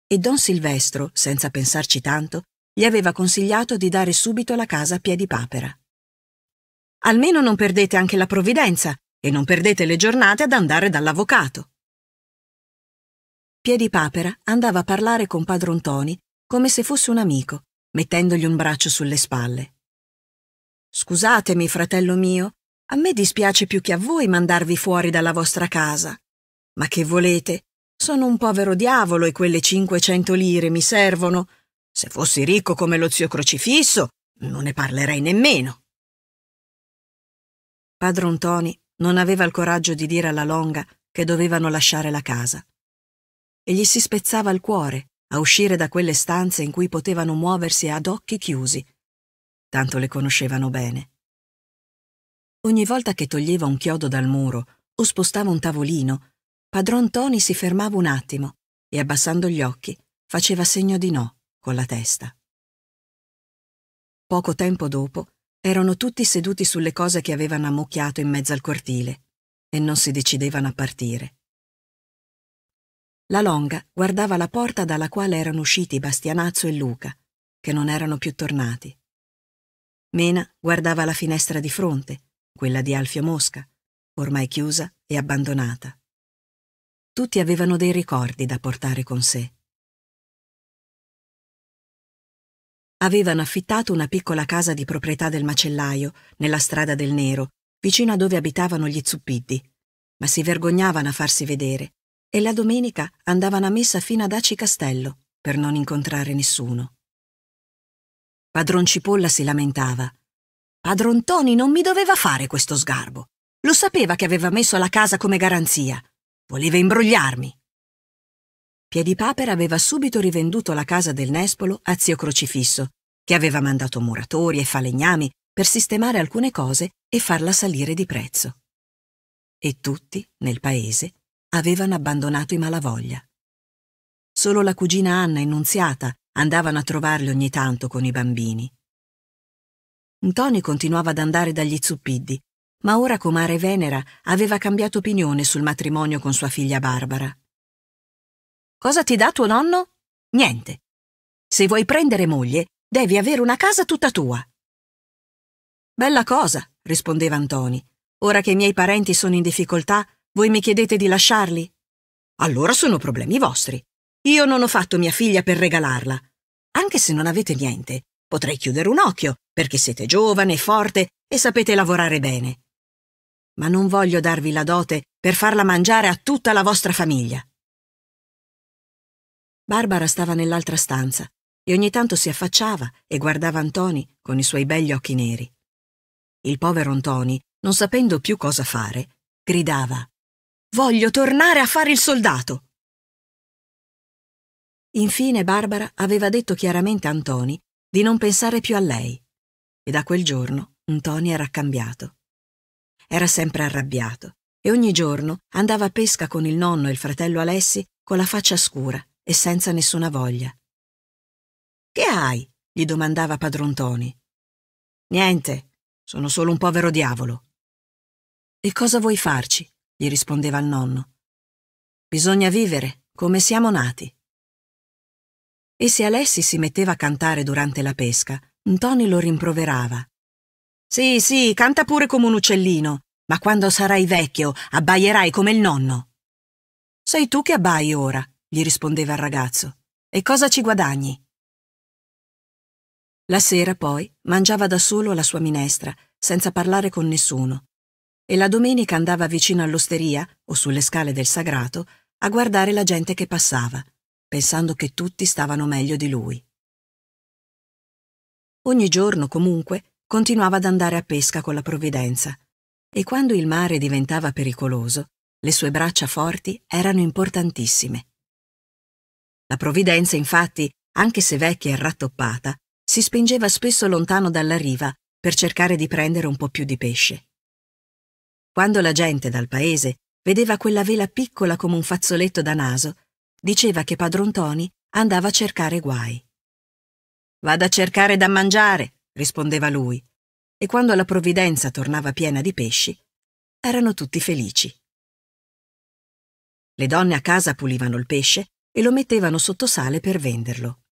e don Silvestro, senza pensarci tanto, gli aveva consigliato di dare subito la casa a Piedipapera. Almeno non perdete anche la provvidenza e non perdete le giornate ad andare dall'avvocato. Piedipapera andava a parlare con padron Toni come se fosse un amico, mettendogli un braccio sulle spalle. Scusatemi, fratello mio, a me dispiace più che a voi mandarvi fuori dalla vostra casa. Ma che volete? Sono un povero diavolo e quelle 500 lire mi servono. Se fossi ricco come lo zio Crocifisso, non ne parlerei nemmeno. Padron Toni non aveva il coraggio di dire alla Longa che dovevano lasciare la casa. E gli si spezzava il cuore a uscire da quelle stanze in cui potevano muoversi ad occhi chiusi. Tanto le conoscevano bene. Ogni volta che toglieva un chiodo dal muro o spostava un tavolino, padron Toni si fermava un attimo e abbassando gli occhi faceva segno di no con la testa. Poco tempo dopo erano tutti seduti sulle cose che avevano ammucchiato in mezzo al cortile e non si decidevano a partire. La Longa guardava la porta dalla quale erano usciti Bastianazzo e Luca, che non erano più tornati. Mena guardava la finestra di fronte quella di Alfio Mosca, ormai chiusa e abbandonata. Tutti avevano dei ricordi da portare con sé. Avevano affittato una piccola casa di proprietà del macellaio, nella strada del Nero, vicino a dove abitavano gli zuppiddi, ma si vergognavano a farsi vedere e la domenica andavano a messa fino ad Aci Castello per non incontrare nessuno. Padron Cipolla si lamentava Padron Toni non mi doveva fare questo sgarbo. Lo sapeva che aveva messo la casa come garanzia. Voleva imbrogliarmi. Piedipapera aveva subito rivenduto la casa del Nespolo a zio Crocifisso, che aveva mandato muratori e falegnami per sistemare alcune cose e farla salire di prezzo. E tutti, nel paese, avevano abbandonato i malavoglia. Solo la cugina Anna e Nunziata andavano a trovarli ogni tanto con i bambini. Ntoni continuava ad andare dagli zuppiddi, ma ora comare Venera aveva cambiato opinione sul matrimonio con sua figlia Barbara. Cosa ti dà tuo nonno? Niente. Se vuoi prendere moglie, devi avere una casa tutta tua. Bella cosa, rispondeva Antoni. Ora che i miei parenti sono in difficoltà, voi mi chiedete di lasciarli? Allora sono problemi vostri. Io non ho fatto mia figlia per regalarla. Anche se non avete niente, potrei chiudere un occhio, perché siete giovane, forte e sapete lavorare bene. Ma non voglio darvi la dote per farla mangiare a tutta la vostra famiglia. Barbara stava nell'altra stanza e ogni tanto si affacciava e guardava Antoni con i suoi begli occhi neri. Il povero Antoni, non sapendo più cosa fare, gridava Voglio tornare a fare il soldato. Infine Barbara aveva detto chiaramente a Antoni di non pensare più a lei e da quel giorno Antoni era cambiato. Era sempre arrabbiato e ogni giorno andava a pesca con il nonno e il fratello Alessi con la faccia scura e senza nessuna voglia. Che hai? gli domandava padron Toni. Niente, sono solo un povero diavolo. E cosa vuoi farci? gli rispondeva il nonno. Bisogna vivere come siamo nati. E se Alessi si metteva a cantare durante la pesca, Ntoni lo rimproverava. Sì, sì, canta pure come un uccellino, ma quando sarai vecchio abbaierai come il nonno. Sei tu che abbai ora, gli rispondeva il ragazzo. E cosa ci guadagni? La sera poi mangiava da solo la sua minestra, senza parlare con nessuno, e la domenica andava vicino all'osteria o sulle scale del sagrato a guardare la gente che passava pensando che tutti stavano meglio di lui. Ogni giorno, comunque, continuava ad andare a pesca con la provvidenza, e quando il mare diventava pericoloso, le sue braccia forti erano importantissime. La provvidenza, infatti, anche se vecchia e rattoppata, si spingeva spesso lontano dalla riva per cercare di prendere un po' più di pesce. Quando la gente dal paese vedeva quella vela piccola come un fazzoletto da naso, diceva che padron Toni andava a cercare guai. Vado a cercare da mangiare, rispondeva lui, e quando la provvidenza tornava piena di pesci, erano tutti felici. Le donne a casa pulivano il pesce e lo mettevano sotto sale per venderlo.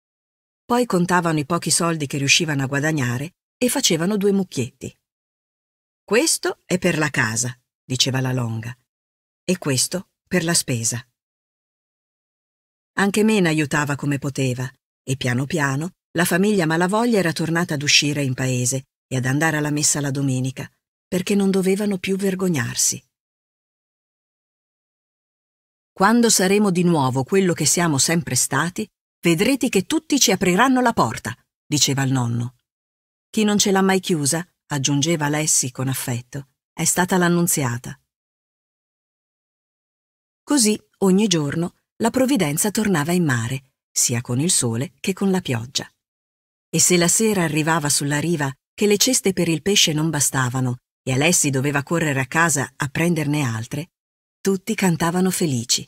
Poi contavano i pochi soldi che riuscivano a guadagnare e facevano due mucchietti. Questo è per la casa, diceva la longa, e questo per la spesa. Anche Mena aiutava come poteva e piano piano la famiglia Malavoglia era tornata ad uscire in paese e ad andare alla messa la domenica, perché non dovevano più vergognarsi. Quando saremo di nuovo quello che siamo sempre stati, vedrete che tutti ci apriranno la porta, diceva il nonno. Chi non ce l'ha mai chiusa, aggiungeva Alessi con affetto, è stata l'annunziata. Così, ogni giorno, la provvidenza tornava in mare, sia con il sole che con la pioggia. E se la sera arrivava sulla riva che le ceste per il pesce non bastavano e Alessi doveva correre a casa a prenderne altre, tutti cantavano felici.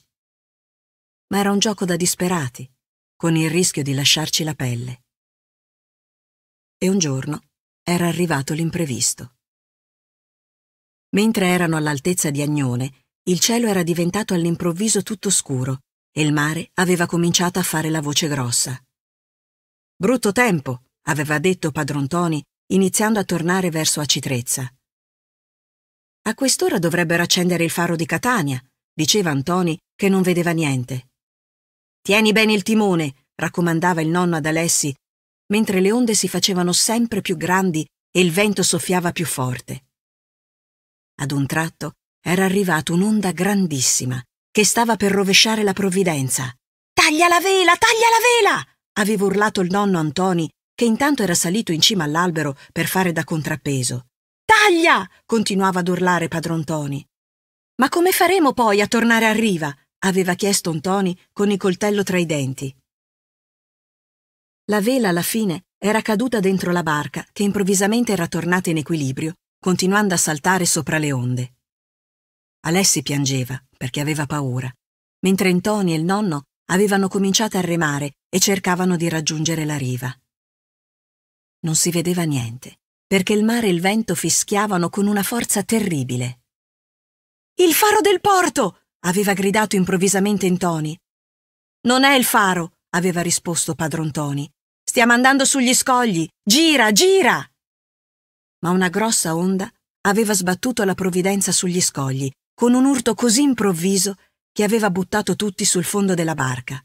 Ma era un gioco da disperati, con il rischio di lasciarci la pelle. E un giorno era arrivato l'imprevisto. Mentre erano all'altezza di Agnone, il cielo era diventato all'improvviso tutto scuro e il mare aveva cominciato a fare la voce grossa. Brutto tempo, aveva detto padron Toni, iniziando a tornare verso Acitrezza. A quest'ora dovrebbero accendere il faro di Catania, diceva Antoni che non vedeva niente. Tieni bene il timone, raccomandava il nonno ad Alessi, mentre le onde si facevano sempre più grandi e il vento soffiava più forte. Ad un tratto era arrivata un'onda grandissima che stava per rovesciare la provvidenza. Taglia la vela, taglia la vela! Aveva urlato il nonno Antoni, che intanto era salito in cima all'albero per fare da contrappeso. Taglia! continuava ad urlare padron Toni. Ma come faremo poi a tornare a riva? aveva chiesto Antoni con il coltello tra i denti. La vela alla fine era caduta dentro la barca che improvvisamente era tornata in equilibrio, continuando a saltare sopra le onde. Alessi piangeva perché aveva paura, mentre Antoni e il nonno avevano cominciato a remare e cercavano di raggiungere la riva. Non si vedeva niente, perché il mare e il vento fischiavano con una forza terribile. Il faro del porto! aveva gridato improvvisamente Ntoni. Non è il faro, aveva risposto padron Ntoni. Stiamo andando sugli scogli. Gira, gira! Ma una grossa onda aveva sbattuto la provvidenza sugli scogli, con un urto così improvviso che aveva buttato tutti sul fondo della barca.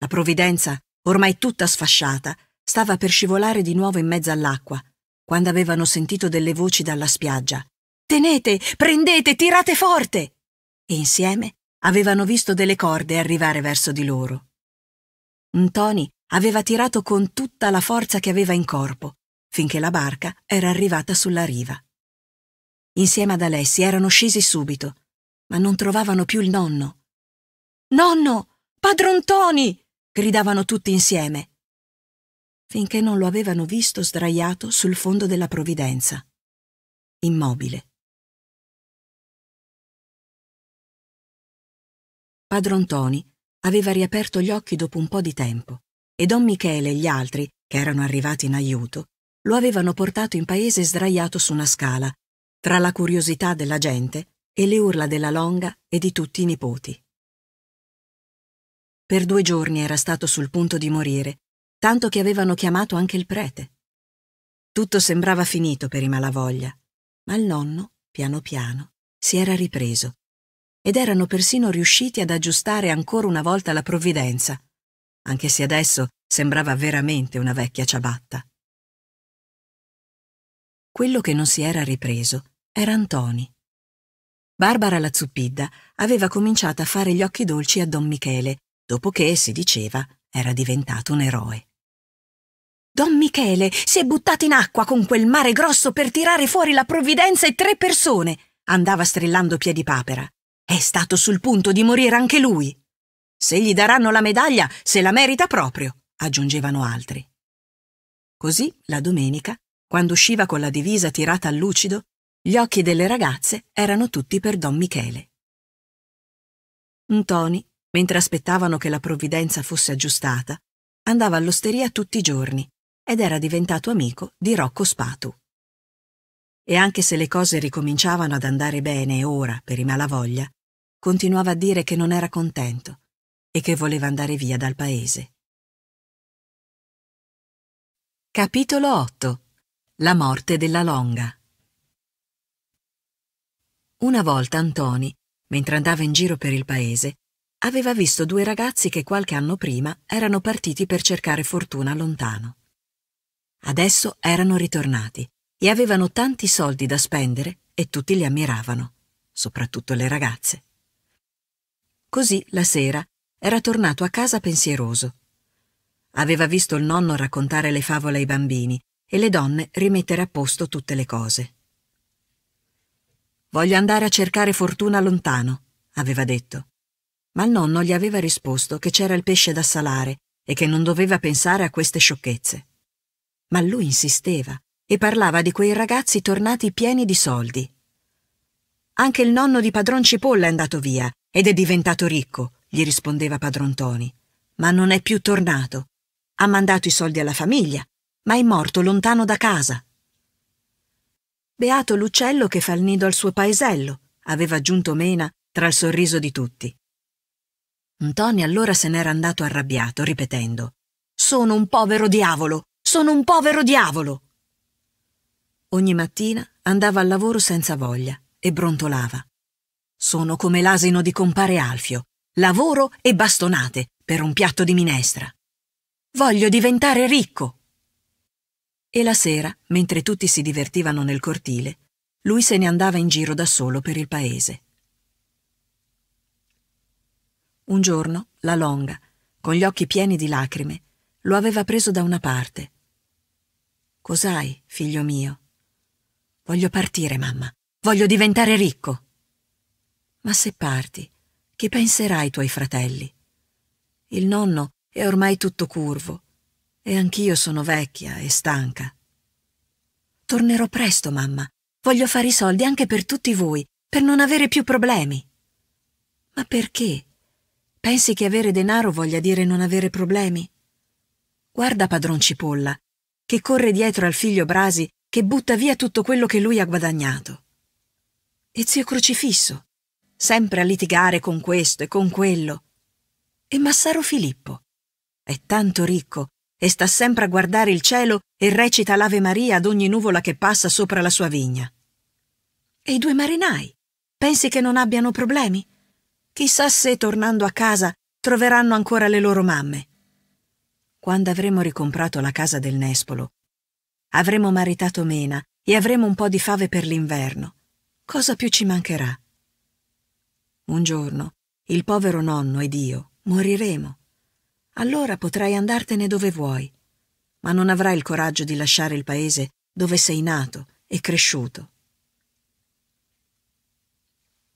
La provvidenza, ormai tutta sfasciata, stava per scivolare di nuovo in mezzo all'acqua, quando avevano sentito delle voci dalla spiaggia. Tenete, prendete, tirate forte! E insieme avevano visto delle corde arrivare verso di loro. Ntoni aveva tirato con tutta la forza che aveva in corpo, finché la barca era arrivata sulla riva. Insieme ad Alessi erano scesi subito, ma non trovavano più il nonno. Nonno! Padron Toni! Gridavano tutti insieme, finché non lo avevano visto sdraiato sul fondo della provvidenza, immobile. Padron Toni aveva riaperto gli occhi dopo un po' di tempo e Don Michele e gli altri, che erano arrivati in aiuto, lo avevano portato in paese sdraiato su una scala, tra la curiosità della gente e le urla della longa e di tutti i nipoti. Per due giorni era stato sul punto di morire, tanto che avevano chiamato anche il prete. Tutto sembrava finito per i malavoglia, ma il nonno, piano piano, si era ripreso ed erano persino riusciti ad aggiustare ancora una volta la provvidenza, anche se adesso sembrava veramente una vecchia ciabatta. Quello che non si era ripreso era Antoni. Barbara la Zuppidda aveva cominciato a fare gli occhi dolci a Don Michele, dopo che, si diceva, era diventato un eroe. Don Michele si è buttato in acqua con quel mare grosso per tirare fuori la provvidenza e tre persone, andava strillando Piedipapera. È stato sul punto di morire anche lui. Se gli daranno la medaglia, se la merita proprio, aggiungevano altri. Così, la domenica, quando usciva con la divisa tirata al lucido, gli occhi delle ragazze erano tutti per Don Michele. Ntoni, mentre aspettavano che la provvidenza fosse aggiustata, andava all'osteria tutti i giorni ed era diventato amico di Rocco Spatu. E anche se le cose ricominciavano ad andare bene ora per i malavoglia, continuava a dire che non era contento e che voleva andare via dal paese. Capitolo 8 La morte della longa Una volta Antoni, mentre andava in giro per il paese, aveva visto due ragazzi che qualche anno prima erano partiti per cercare fortuna lontano. Adesso erano ritornati e avevano tanti soldi da spendere e tutti li ammiravano, soprattutto le ragazze. Così, la sera, era tornato a casa pensieroso. Aveva visto il nonno raccontare le favole ai bambini e le donne rimettere a posto tutte le cose. Voglio andare a cercare fortuna lontano, aveva detto. Ma il nonno gli aveva risposto che c'era il pesce da salare e che non doveva pensare a queste sciocchezze. Ma lui insisteva e parlava di quei ragazzi tornati pieni di soldi. Anche il nonno di padron Cipolla è andato via ed è diventato ricco, gli rispondeva padron Toni. Ma non è più tornato. Ha mandato i soldi alla famiglia, ma è morto lontano da casa. Beato l'uccello che fa il nido al suo paesello, aveva aggiunto Mena tra il sorriso di tutti. Ntoni allora se n'era andato arrabbiato, ripetendo Sono un povero diavolo, sono un povero diavolo. Ogni mattina andava al lavoro senza voglia e brontolava. Sono come l'asino di compare Alfio. Lavoro e bastonate per un piatto di minestra. Voglio diventare ricco. E la sera, mentre tutti si divertivano nel cortile, lui se ne andava in giro da solo per il paese. Un giorno, la longa, con gli occhi pieni di lacrime, lo aveva preso da una parte. Cos'hai, figlio mio? Voglio partire, mamma. Voglio diventare ricco. Ma se parti, che penserai ai tuoi fratelli? Il nonno è ormai tutto curvo e anch'io sono vecchia e stanca. Tornerò presto, mamma. Voglio fare i soldi anche per tutti voi, per non avere più problemi. Ma perché? Pensi che avere denaro voglia dire non avere problemi? Guarda padron Cipolla, che corre dietro al figlio Brasi che butta via tutto quello che lui ha guadagnato. E zio Crocifisso, sempre a litigare con questo e con quello. E Massaro Filippo. È tanto ricco e sta sempre a guardare il cielo e recita l'Ave Maria ad ogni nuvola che passa sopra la sua vigna. E i due marinai? Pensi che non abbiano problemi? Chissà se, tornando a casa, troveranno ancora le loro mamme. Quando avremo ricomprato la casa del Nespolo, avremo maritato Mena e avremo un po' di fave per l'inverno. Cosa più ci mancherà? Un giorno il povero nonno ed io moriremo. Allora potrai andartene dove vuoi, ma non avrai il coraggio di lasciare il paese dove sei nato e cresciuto.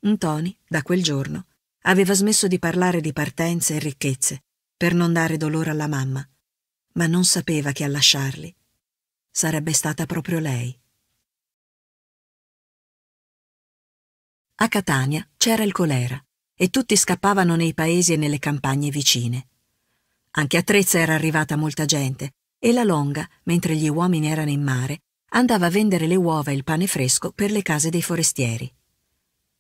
Ntoni, da quel giorno, aveva smesso di parlare di partenze e ricchezze per non dare dolore alla mamma, ma non sapeva che a lasciarli sarebbe stata proprio lei. A Catania c'era il colera e tutti scappavano nei paesi e nelle campagne vicine. Anche a Trezza era arrivata molta gente e la Longa, mentre gli uomini erano in mare, andava a vendere le uova e il pane fresco per le case dei forestieri.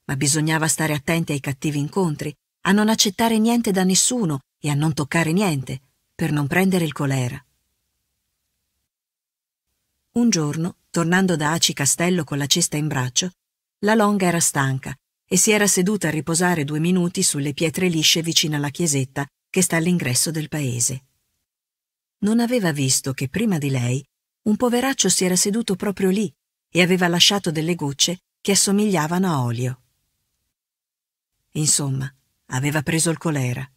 Ma bisognava stare attenti ai cattivi incontri, a non accettare niente da nessuno e a non toccare niente, per non prendere il colera. Un giorno, tornando da Aci Castello con la cesta in braccio, la Longa era stanca e si era seduta a riposare due minuti sulle pietre lisce vicino alla chiesetta che sta all'ingresso del paese. Non aveva visto che prima di lei un poveraccio si era seduto proprio lì e aveva lasciato delle gocce che assomigliavano a olio. Insomma, aveva preso il colera.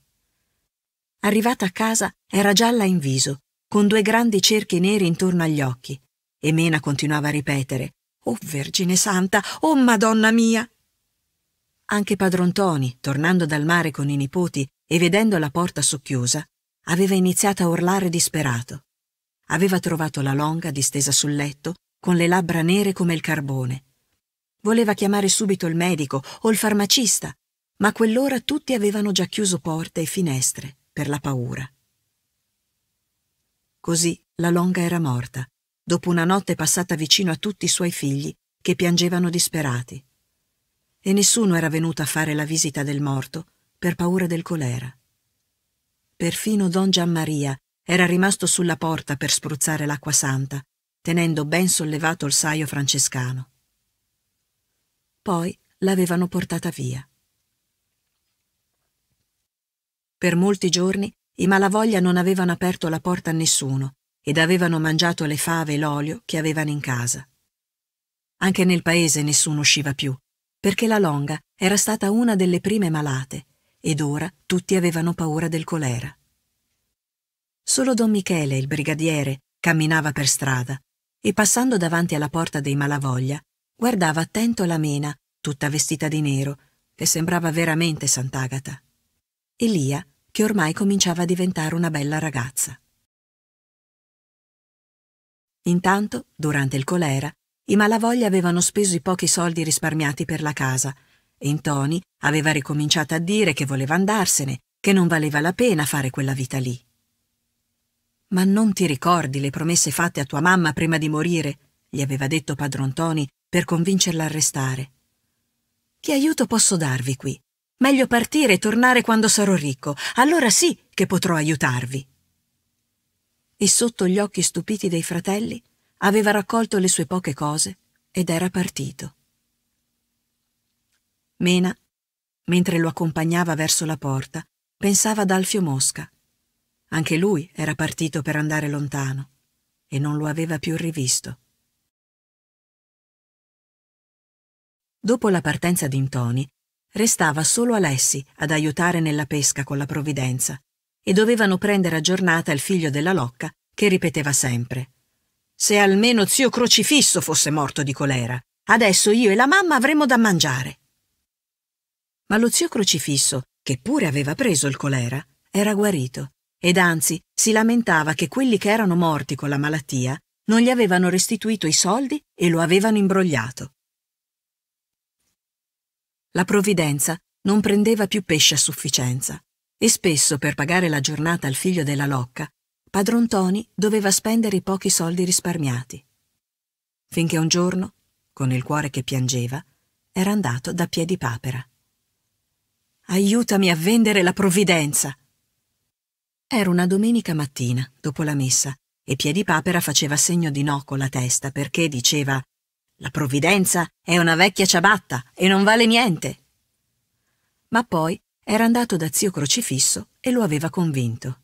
Arrivata a casa era gialla in viso, con due grandi cerchi neri intorno agli occhi, e Mena continuava a ripetere Oh Vergine Santa, oh Madonna mia! Anche padron Toni, tornando dal mare con i nipoti e vedendo la porta socchiusa, aveva iniziato a urlare disperato. Aveva trovato la longa distesa sul letto, con le labbra nere come il carbone. Voleva chiamare subito il medico o il farmacista, ma a quell'ora tutti avevano già chiuso porte e finestre per la paura. Così la longa era morta dopo una notte passata vicino a tutti i suoi figli che piangevano disperati. E nessuno era venuto a fare la visita del morto per paura del colera. Perfino don Giammaria era rimasto sulla porta per spruzzare l'acqua santa, tenendo ben sollevato il saio francescano. Poi l'avevano portata via. Per molti giorni i malavoglia non avevano aperto la porta a nessuno ed avevano mangiato le fave e l'olio che avevano in casa. Anche nel paese nessuno usciva più, perché la Longa era stata una delle prime malate ed ora tutti avevano paura del colera. Solo don Michele, il brigadiere, camminava per strada e passando davanti alla porta dei Malavoglia guardava attento la Mena, tutta vestita di nero, che sembrava veramente Sant'Agata. E Lia, che ormai cominciava a diventare una bella ragazza. Intanto, durante il colera, i malavoglia avevano speso i pochi soldi risparmiati per la casa e Ntoni aveva ricominciato a dire che voleva andarsene, che non valeva la pena fare quella vita lì. Ma non ti ricordi le promesse fatte a tua mamma prima di morire? gli aveva detto padron Toni per convincerla a restare. Che aiuto posso darvi qui? Meglio partire e tornare quando sarò ricco, allora sì che potrò aiutarvi e sotto gli occhi stupiti dei fratelli aveva raccolto le sue poche cose ed era partito. Mena, mentre lo accompagnava verso la porta, pensava ad Alfio Mosca. Anche lui era partito per andare lontano e non lo aveva più rivisto. Dopo la partenza di Ntoni, restava solo Alessi ad aiutare nella pesca con la provvidenza e dovevano prendere a giornata il figlio della Locca che ripeteva sempre Se almeno zio Crocifisso fosse morto di colera, adesso io e la mamma avremmo da mangiare. Ma lo zio Crocifisso, che pure aveva preso il colera, era guarito ed anzi si lamentava che quelli che erano morti con la malattia non gli avevano restituito i soldi e lo avevano imbrogliato. La provvidenza non prendeva più pesce a sufficienza e spesso per pagare la giornata al figlio della Locca padron Ntoni doveva spendere i pochi soldi risparmiati. Finché un giorno, con il cuore che piangeva, era andato da Piedipapera. Aiutami a vendere la provvidenza! Era una domenica mattina, dopo la messa, e Piedipapera faceva segno di no con la testa perché diceva La provvidenza è una vecchia ciabatta e non vale niente. Ma poi era andato da zio Crocifisso e lo aveva convinto.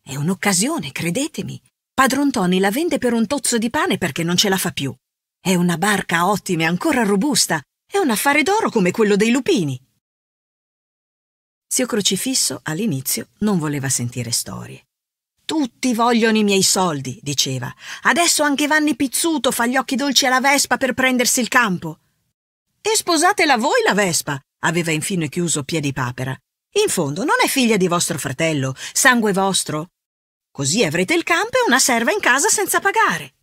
È un'occasione, credetemi. Padron Toni la vende per un tozzo di pane perché non ce la fa più. È una barca ottima e ancora robusta. È un affare d'oro come quello dei lupini. Zio Crocifisso all'inizio non voleva sentire storie. Tutti vogliono i miei soldi, diceva. Adesso anche Vanni Pizzuto fa gli occhi dolci alla Vespa per prendersi il campo. E sposatela voi la Vespa, aveva infine chiuso Piedipapera. In fondo non è figlia di vostro fratello, sangue vostro. Così avrete il campo e una serva in casa senza pagare.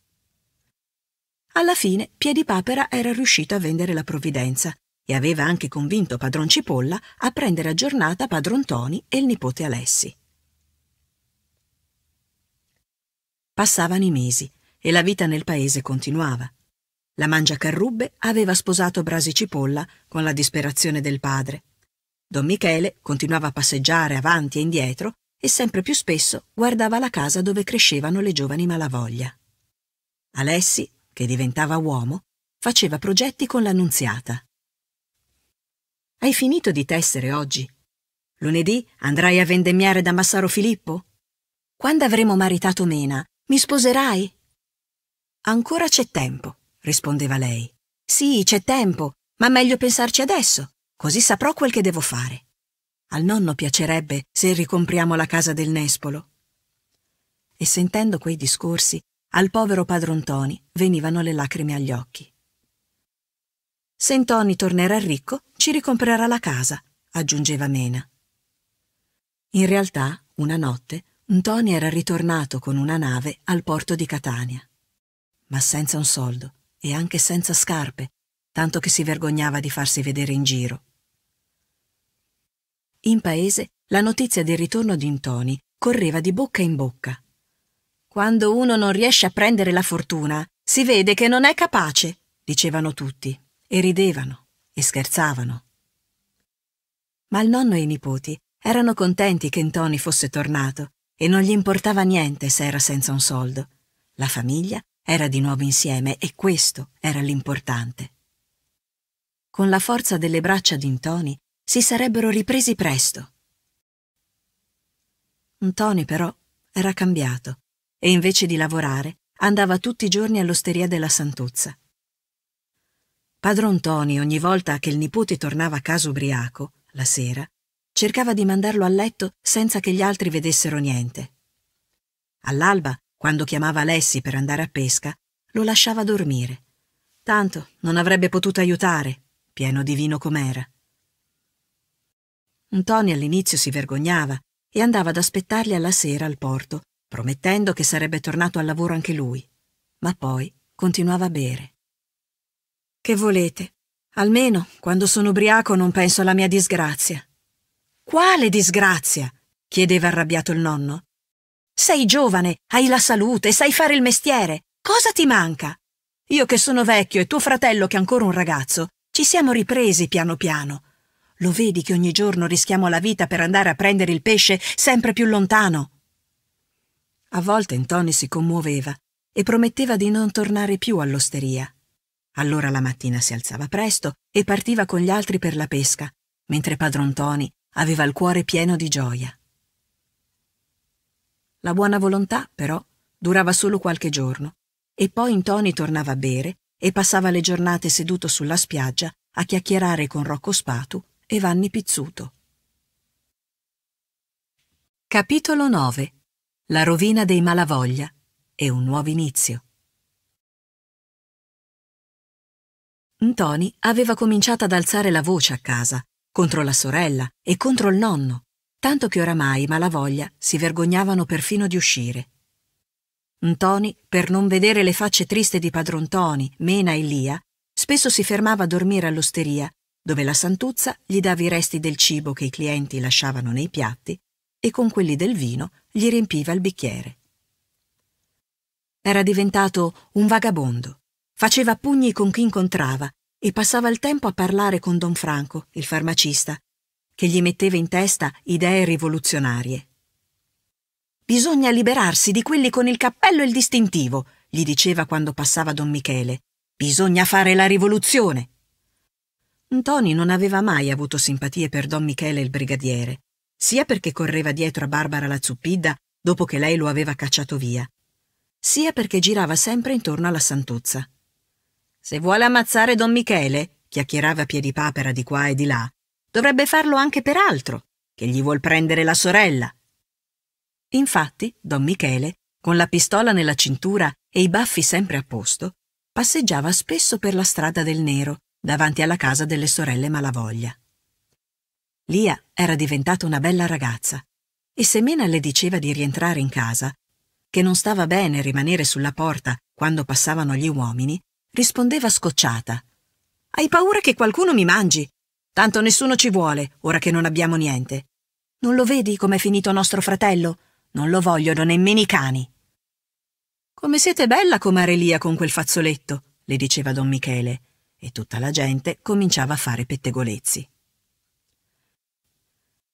Alla fine Piedipapera era riuscito a vendere la provvidenza e aveva anche convinto padron Cipolla a prendere a giornata padron Toni e il nipote Alessi. Passavano i mesi e la vita nel paese continuava. La mangiacarrubbe aveva sposato Brasi Cipolla con la disperazione del padre. Don Michele continuava a passeggiare avanti e indietro e sempre più spesso guardava la casa dove crescevano le giovani malavoglia. Alessi, che diventava uomo, faceva progetti con l'annunziata. Hai finito di tessere oggi? Lunedì andrai a vendemmiare da Massaro Filippo? Quando avremo maritato Mena, mi sposerai? Ancora c'è tempo rispondeva lei. Sì, c'è tempo, ma meglio pensarci adesso, così saprò quel che devo fare. Al nonno piacerebbe se ricompriamo la casa del Nespolo. E sentendo quei discorsi, al povero padron Toni venivano le lacrime agli occhi. Se Ntoni tornerà ricco, ci ricomprerà la casa, aggiungeva Mena. In realtà, una notte, Ntoni era ritornato con una nave al porto di Catania, ma senza un soldo e anche senza scarpe, tanto che si vergognava di farsi vedere in giro. In paese la notizia del ritorno di Ntoni correva di bocca in bocca. Quando uno non riesce a prendere la fortuna, si vede che non è capace, dicevano tutti, e ridevano e scherzavano. Ma il nonno e i nipoti erano contenti che Ntoni fosse tornato e non gli importava niente se era senza un soldo. La famiglia era di nuovo insieme e questo era l'importante. Con la forza delle braccia di Ntoni si sarebbero ripresi presto. Ntoni però era cambiato e invece di lavorare andava tutti i giorni all'osteria della Santuzza. Padron Ntoni, ogni volta che il nipote tornava a casa ubriaco, la sera, cercava di mandarlo a letto senza che gli altri vedessero niente. All'alba quando chiamava Alessi per andare a pesca, lo lasciava dormire. Tanto non avrebbe potuto aiutare, pieno di vino com'era. Ntoni all'inizio si vergognava e andava ad aspettarli alla sera al porto, promettendo che sarebbe tornato al lavoro anche lui. Ma poi continuava a bere. Che volete? Almeno, quando sono ubriaco, non penso alla mia disgrazia. Quale disgrazia? chiedeva arrabbiato il nonno. Sei giovane, hai la salute, sai fare il mestiere. Cosa ti manca? Io che sono vecchio e tuo fratello che è ancora un ragazzo, ci siamo ripresi piano piano. Lo vedi che ogni giorno rischiamo la vita per andare a prendere il pesce sempre più lontano? A volte Ntoni si commuoveva e prometteva di non tornare più all'osteria. Allora la mattina si alzava presto e partiva con gli altri per la pesca, mentre padron Toni aveva il cuore pieno di gioia. La buona volontà, però, durava solo qualche giorno, e poi Ntoni tornava a bere e passava le giornate seduto sulla spiaggia a chiacchierare con Rocco Spatu e Vanni Pizzuto. Capitolo 9 La rovina dei Malavoglia e un nuovo inizio. Ntoni aveva cominciato ad alzare la voce a casa, contro la sorella e contro il nonno, tanto che oramai i Malavoglia si vergognavano perfino di uscire. Ntoni, per non vedere le facce triste di padron Toni, Mena e Lia, spesso si fermava a dormire all'osteria, dove la Santuzza gli dava i resti del cibo che i clienti lasciavano nei piatti e con quelli del vino gli riempiva il bicchiere. Era diventato un vagabondo. Faceva pugni con chi incontrava e passava il tempo a parlare con Don Franco, il farmacista, che gli metteva in testa idee rivoluzionarie. Bisogna liberarsi di quelli con il cappello e il distintivo, gli diceva quando passava Don Michele. Bisogna fare la rivoluzione. Ntoni non aveva mai avuto simpatie per Don Michele il brigadiere, sia perché correva dietro a Barbara la Zuppidda dopo che lei lo aveva cacciato via, sia perché girava sempre intorno alla Santuzza. Se vuole ammazzare Don Michele, chiacchierava Piedipapera di qua e di là, dovrebbe farlo anche per altro, che gli vuol prendere la sorella. Infatti, Don Michele, con la pistola nella cintura e i baffi sempre a posto, passeggiava spesso per la strada del Nero, davanti alla casa delle sorelle Malavoglia. Lia era diventata una bella ragazza e se Mena le diceva di rientrare in casa, che non stava bene rimanere sulla porta quando passavano gli uomini, rispondeva scocciata. Hai paura che qualcuno mi mangi? Tanto nessuno ci vuole, ora che non abbiamo niente. Non lo vedi com'è finito nostro fratello? Non lo vogliono nemmeno i cani. Come siete bella, comare Lia, con quel fazzoletto, le diceva don Michele, e tutta la gente cominciava a fare pettegolezzi.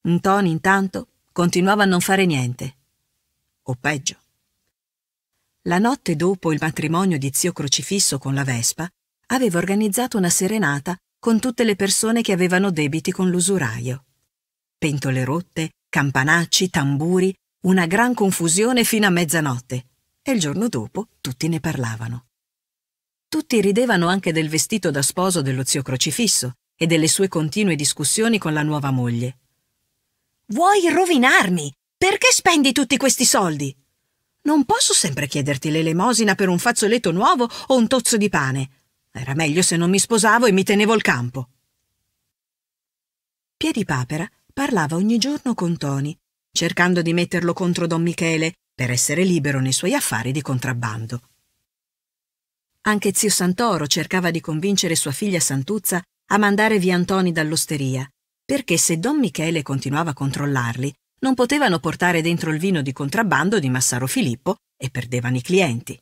Ntoni, intanto, continuava a non fare niente. O peggio. La notte dopo il matrimonio di zio Crocifisso con la Vespa, aveva organizzato una serenata con tutte le persone che avevano debiti con l'usuraio. Pentole rotte, campanacci, tamburi, una gran confusione fino a mezzanotte, e il giorno dopo tutti ne parlavano. Tutti ridevano anche del vestito da sposo dello zio Crocifisso e delle sue continue discussioni con la nuova moglie. Vuoi rovinarmi? Perché spendi tutti questi soldi? Non posso sempre chiederti l'elemosina per un fazzoletto nuovo o un tozzo di pane. Era meglio se non mi sposavo e mi tenevo il campo. Piedipapera parlava ogni giorno con Toni, cercando di metterlo contro Don Michele per essere libero nei suoi affari di contrabbando. Anche zio Santoro cercava di convincere sua figlia Santuzza a mandare via Antoni dall'osteria, perché se Don Michele continuava a controllarli, non potevano portare dentro il vino di contrabbando di Massaro Filippo e perdevano i clienti.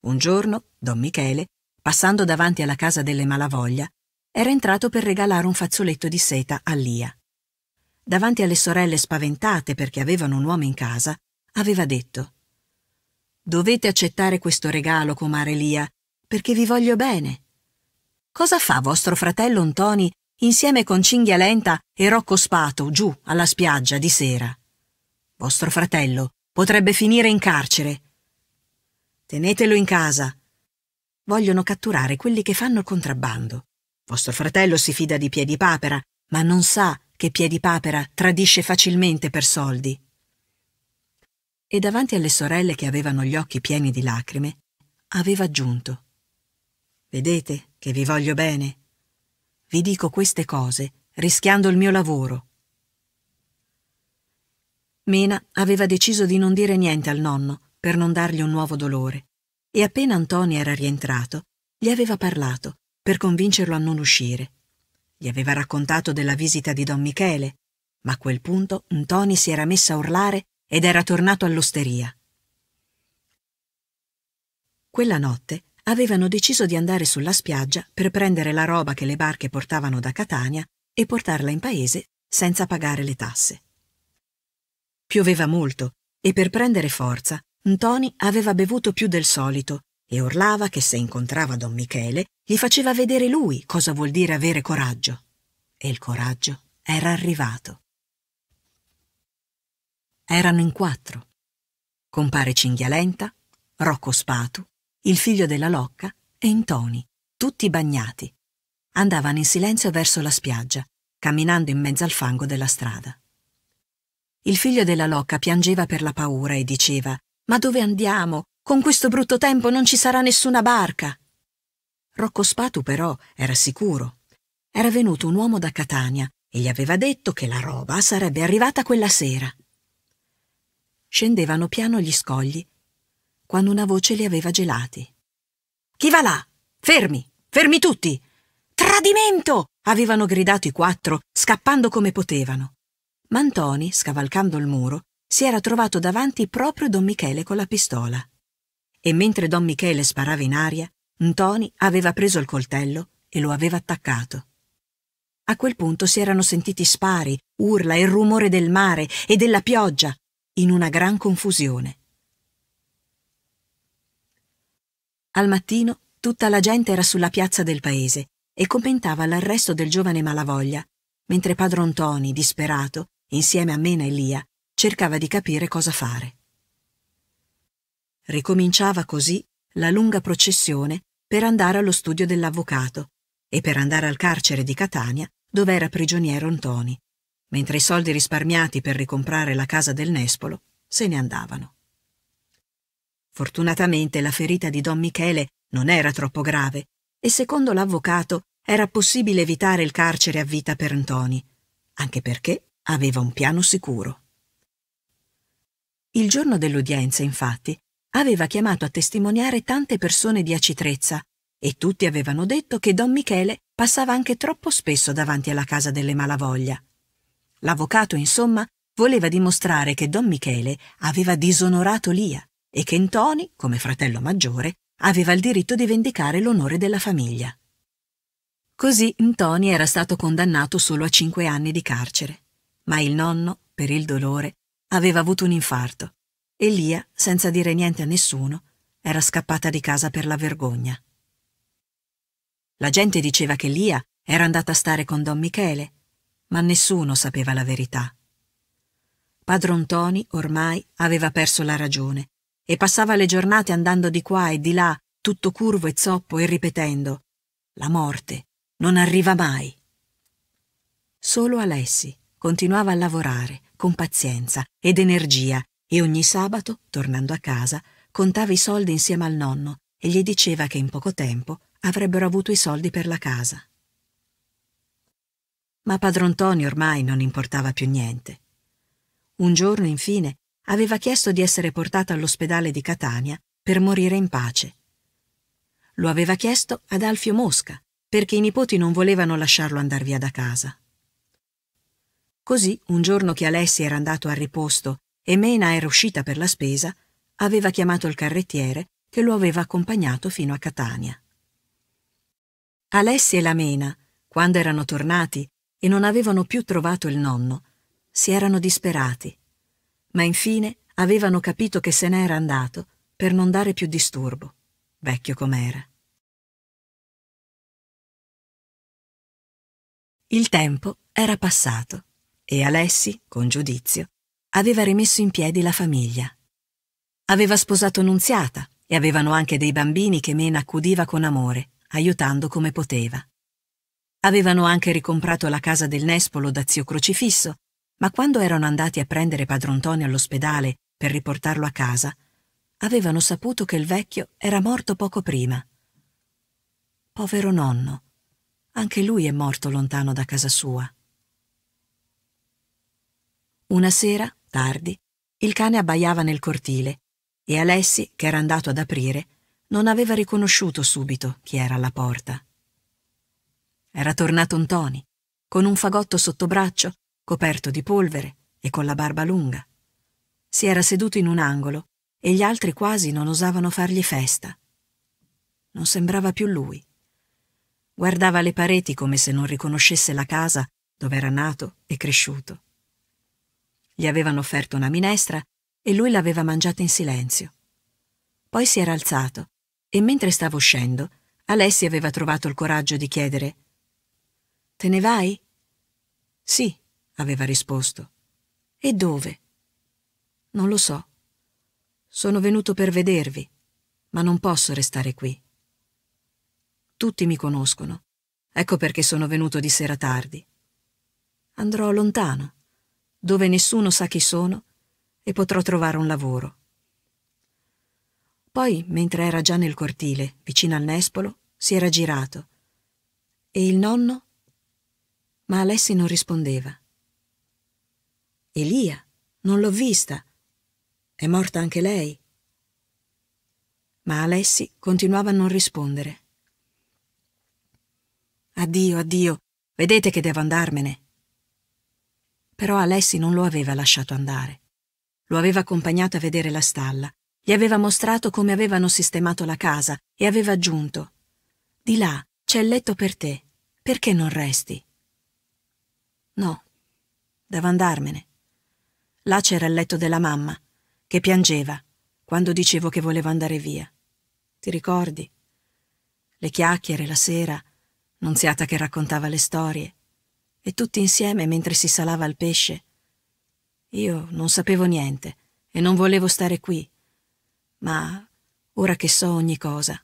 Un giorno, Don Michele, passando davanti alla casa delle Malavoglia, era entrato per regalare un fazzoletto di seta a Lia. Davanti alle sorelle spaventate perché avevano un uomo in casa, aveva detto Dovete accettare questo regalo, comare Lia, perché vi voglio bene. Cosa fa vostro fratello Ntoni insieme con Cinghia Lenta e Rocco Spato giù alla spiaggia di sera. Vostro fratello potrebbe finire in carcere. Tenetelo in casa. Vogliono catturare quelli che fanno il contrabbando. Vostro fratello si fida di Piedipapera, ma non sa che Piedipapera tradisce facilmente per soldi. E davanti alle sorelle che avevano gli occhi pieni di lacrime, aveva aggiunto Vedete che vi voglio bene? Vi dico queste cose rischiando il mio lavoro. Mena aveva deciso di non dire niente al nonno per non dargli un nuovo dolore e appena Antonio era rientrato gli aveva parlato per convincerlo a non uscire. Gli aveva raccontato della visita di Don Michele, ma a quel punto Ntoni si era messa a urlare ed era tornato all'osteria. Quella notte avevano deciso di andare sulla spiaggia per prendere la roba che le barche portavano da Catania e portarla in paese senza pagare le tasse. Pioveva molto e per prendere forza Ntoni aveva bevuto più del solito e urlava che se incontrava Don Michele gli faceva vedere lui cosa vuol dire avere coraggio. E il coraggio era arrivato. Erano in quattro. Compare Cinghialenta, Rocco Spatu, il figlio della Locca e Ntoni, tutti bagnati. Andavano in silenzio verso la spiaggia, camminando in mezzo al fango della strada. Il figlio della Locca piangeva per la paura e diceva Ma dove andiamo? Con questo brutto tempo non ci sarà nessuna barca. Rocco Spatu però era sicuro. Era venuto un uomo da Catania e gli aveva detto che la roba sarebbe arrivata quella sera. Scendevano piano gli scogli quando una voce li aveva gelati. Chi va là? Fermi! Fermi tutti! Tradimento! avevano gridato i quattro, scappando come potevano. Ma Ntoni, scavalcando il muro, si era trovato davanti proprio Don Michele con la pistola. e mentre Don Michele sparava in aria, Ntoni aveva preso il coltello e lo aveva attaccato. A quel punto si erano sentiti spari, urla e rumore del mare e della pioggia, in una gran confusione. Al mattino tutta la gente era sulla piazza del paese e commentava l'arresto del giovane Malavoglia, mentre padron Toni, disperato, insieme a Mena e Lia, cercava di capire cosa fare. Ricominciava così la lunga processione per andare allo studio dell'avvocato e per andare al carcere di Catania dove era prigioniero Ntoni, mentre i soldi risparmiati per ricomprare la casa del Nespolo se ne andavano. Fortunatamente la ferita di Don Michele non era troppo grave e secondo l'avvocato era possibile evitare il carcere a vita per Ntoni, anche perché aveva un piano sicuro. Il giorno dell'udienza, infatti, aveva chiamato a testimoniare tante persone di Acitrezza e tutti avevano detto che Don Michele passava anche troppo spesso davanti alla casa delle Malavoglia. L'avvocato, insomma, voleva dimostrare che Don Michele aveva disonorato Lia e che Ntoni, come fratello maggiore, aveva il diritto di vendicare l'onore della famiglia. Così Ntoni era stato condannato solo a cinque anni di carcere, ma il nonno, per il dolore, aveva avuto un infarto e Lia, senza dire niente a nessuno, era scappata di casa per la vergogna. La gente diceva che Lia era andata a stare con Don Michele, ma nessuno sapeva la verità. Padron Toni ormai aveva perso la ragione e passava le giornate andando di qua e di là, tutto curvo e zoppo e ripetendo La morte non arriva mai. Solo Alessi continuava a lavorare con pazienza ed energia e ogni sabato, tornando a casa, contava i soldi insieme al nonno e gli diceva che in poco tempo avrebbero avuto i soldi per la casa. Ma padron Toni ormai non importava più niente. Un giorno, infine, aveva chiesto di essere portato all'ospedale di Catania per morire in pace. Lo aveva chiesto ad Alfio Mosca, perché i nipoti non volevano lasciarlo andar via da casa. Così, un giorno che Alessi era andato a riposto e Mena era uscita per la spesa, aveva chiamato il carrettiere che lo aveva accompagnato fino a Catania. Alessi e la Mena, quando erano tornati e non avevano più trovato il nonno, si erano disperati ma infine avevano capito che se n'era andato per non dare più disturbo, vecchio com'era. Il tempo era passato e Alessi, con giudizio, aveva rimesso in piedi la famiglia. Aveva sposato Nunziata e avevano anche dei bambini che Mena accudiva con amore, aiutando come poteva. Avevano anche ricomprato la casa del Nespolo da zio Crocifisso ma quando erano andati a prendere padron Toni all'ospedale per riportarlo a casa, avevano saputo che il vecchio era morto poco prima. Povero nonno, anche lui è morto lontano da casa sua. Una sera, tardi, il cane abbaiava nel cortile e Alessi, che era andato ad aprire, non aveva riconosciuto subito chi era alla porta. Era tornato Ntoni, con un fagotto sotto braccio coperto di polvere e con la barba lunga. Si era seduto in un angolo e gli altri quasi non osavano fargli festa. Non sembrava più lui. Guardava le pareti come se non riconoscesse la casa dove era nato e cresciuto. Gli avevano offerto una minestra e lui l'aveva mangiata in silenzio. Poi si era alzato e mentre stava uscendo, Alessi aveva trovato il coraggio di chiedere Te ne vai? Sì, aveva risposto. E dove? Non lo so. Sono venuto per vedervi, ma non posso restare qui. Tutti mi conoscono. Ecco perché sono venuto di sera tardi. Andrò lontano, dove nessuno sa chi sono, e potrò trovare un lavoro. Poi, mentre era già nel cortile, vicino al nespolo, si era girato. E il nonno? Ma Alessi non rispondeva. Elia, non l'ho vista. È morta anche lei. Ma Alessi continuava a non rispondere. Addio, addio, vedete che devo andarmene. Però Alessi non lo aveva lasciato andare. Lo aveva accompagnato a vedere la stalla, Gli aveva mostrato come avevano sistemato la casa e aveva aggiunto Di là c'è il letto per te. Perché non resti? No, devo andarmene. Là c'era il letto della mamma, che piangeva quando dicevo che volevo andare via. Ti ricordi? Le chiacchiere la sera, Nunziata che raccontava le storie, e tutti insieme mentre si salava il pesce. Io non sapevo niente e non volevo stare qui, ma ora che so ogni cosa,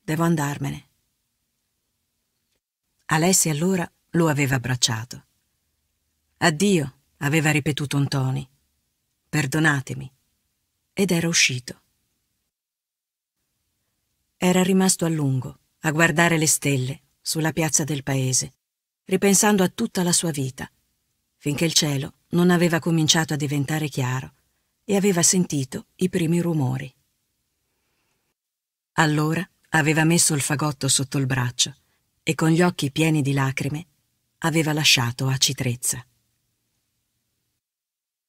devo andarmene. Alessia allora lo aveva abbracciato. Addio, aveva ripetuto Ntoni. Perdonatemi. Ed era uscito. Era rimasto a lungo a guardare le stelle sulla piazza del paese, ripensando a tutta la sua vita, finché il cielo non aveva cominciato a diventare chiaro e aveva sentito i primi rumori. Allora aveva messo il fagotto sotto il braccio e con gli occhi pieni di lacrime aveva lasciato Aci Trezza.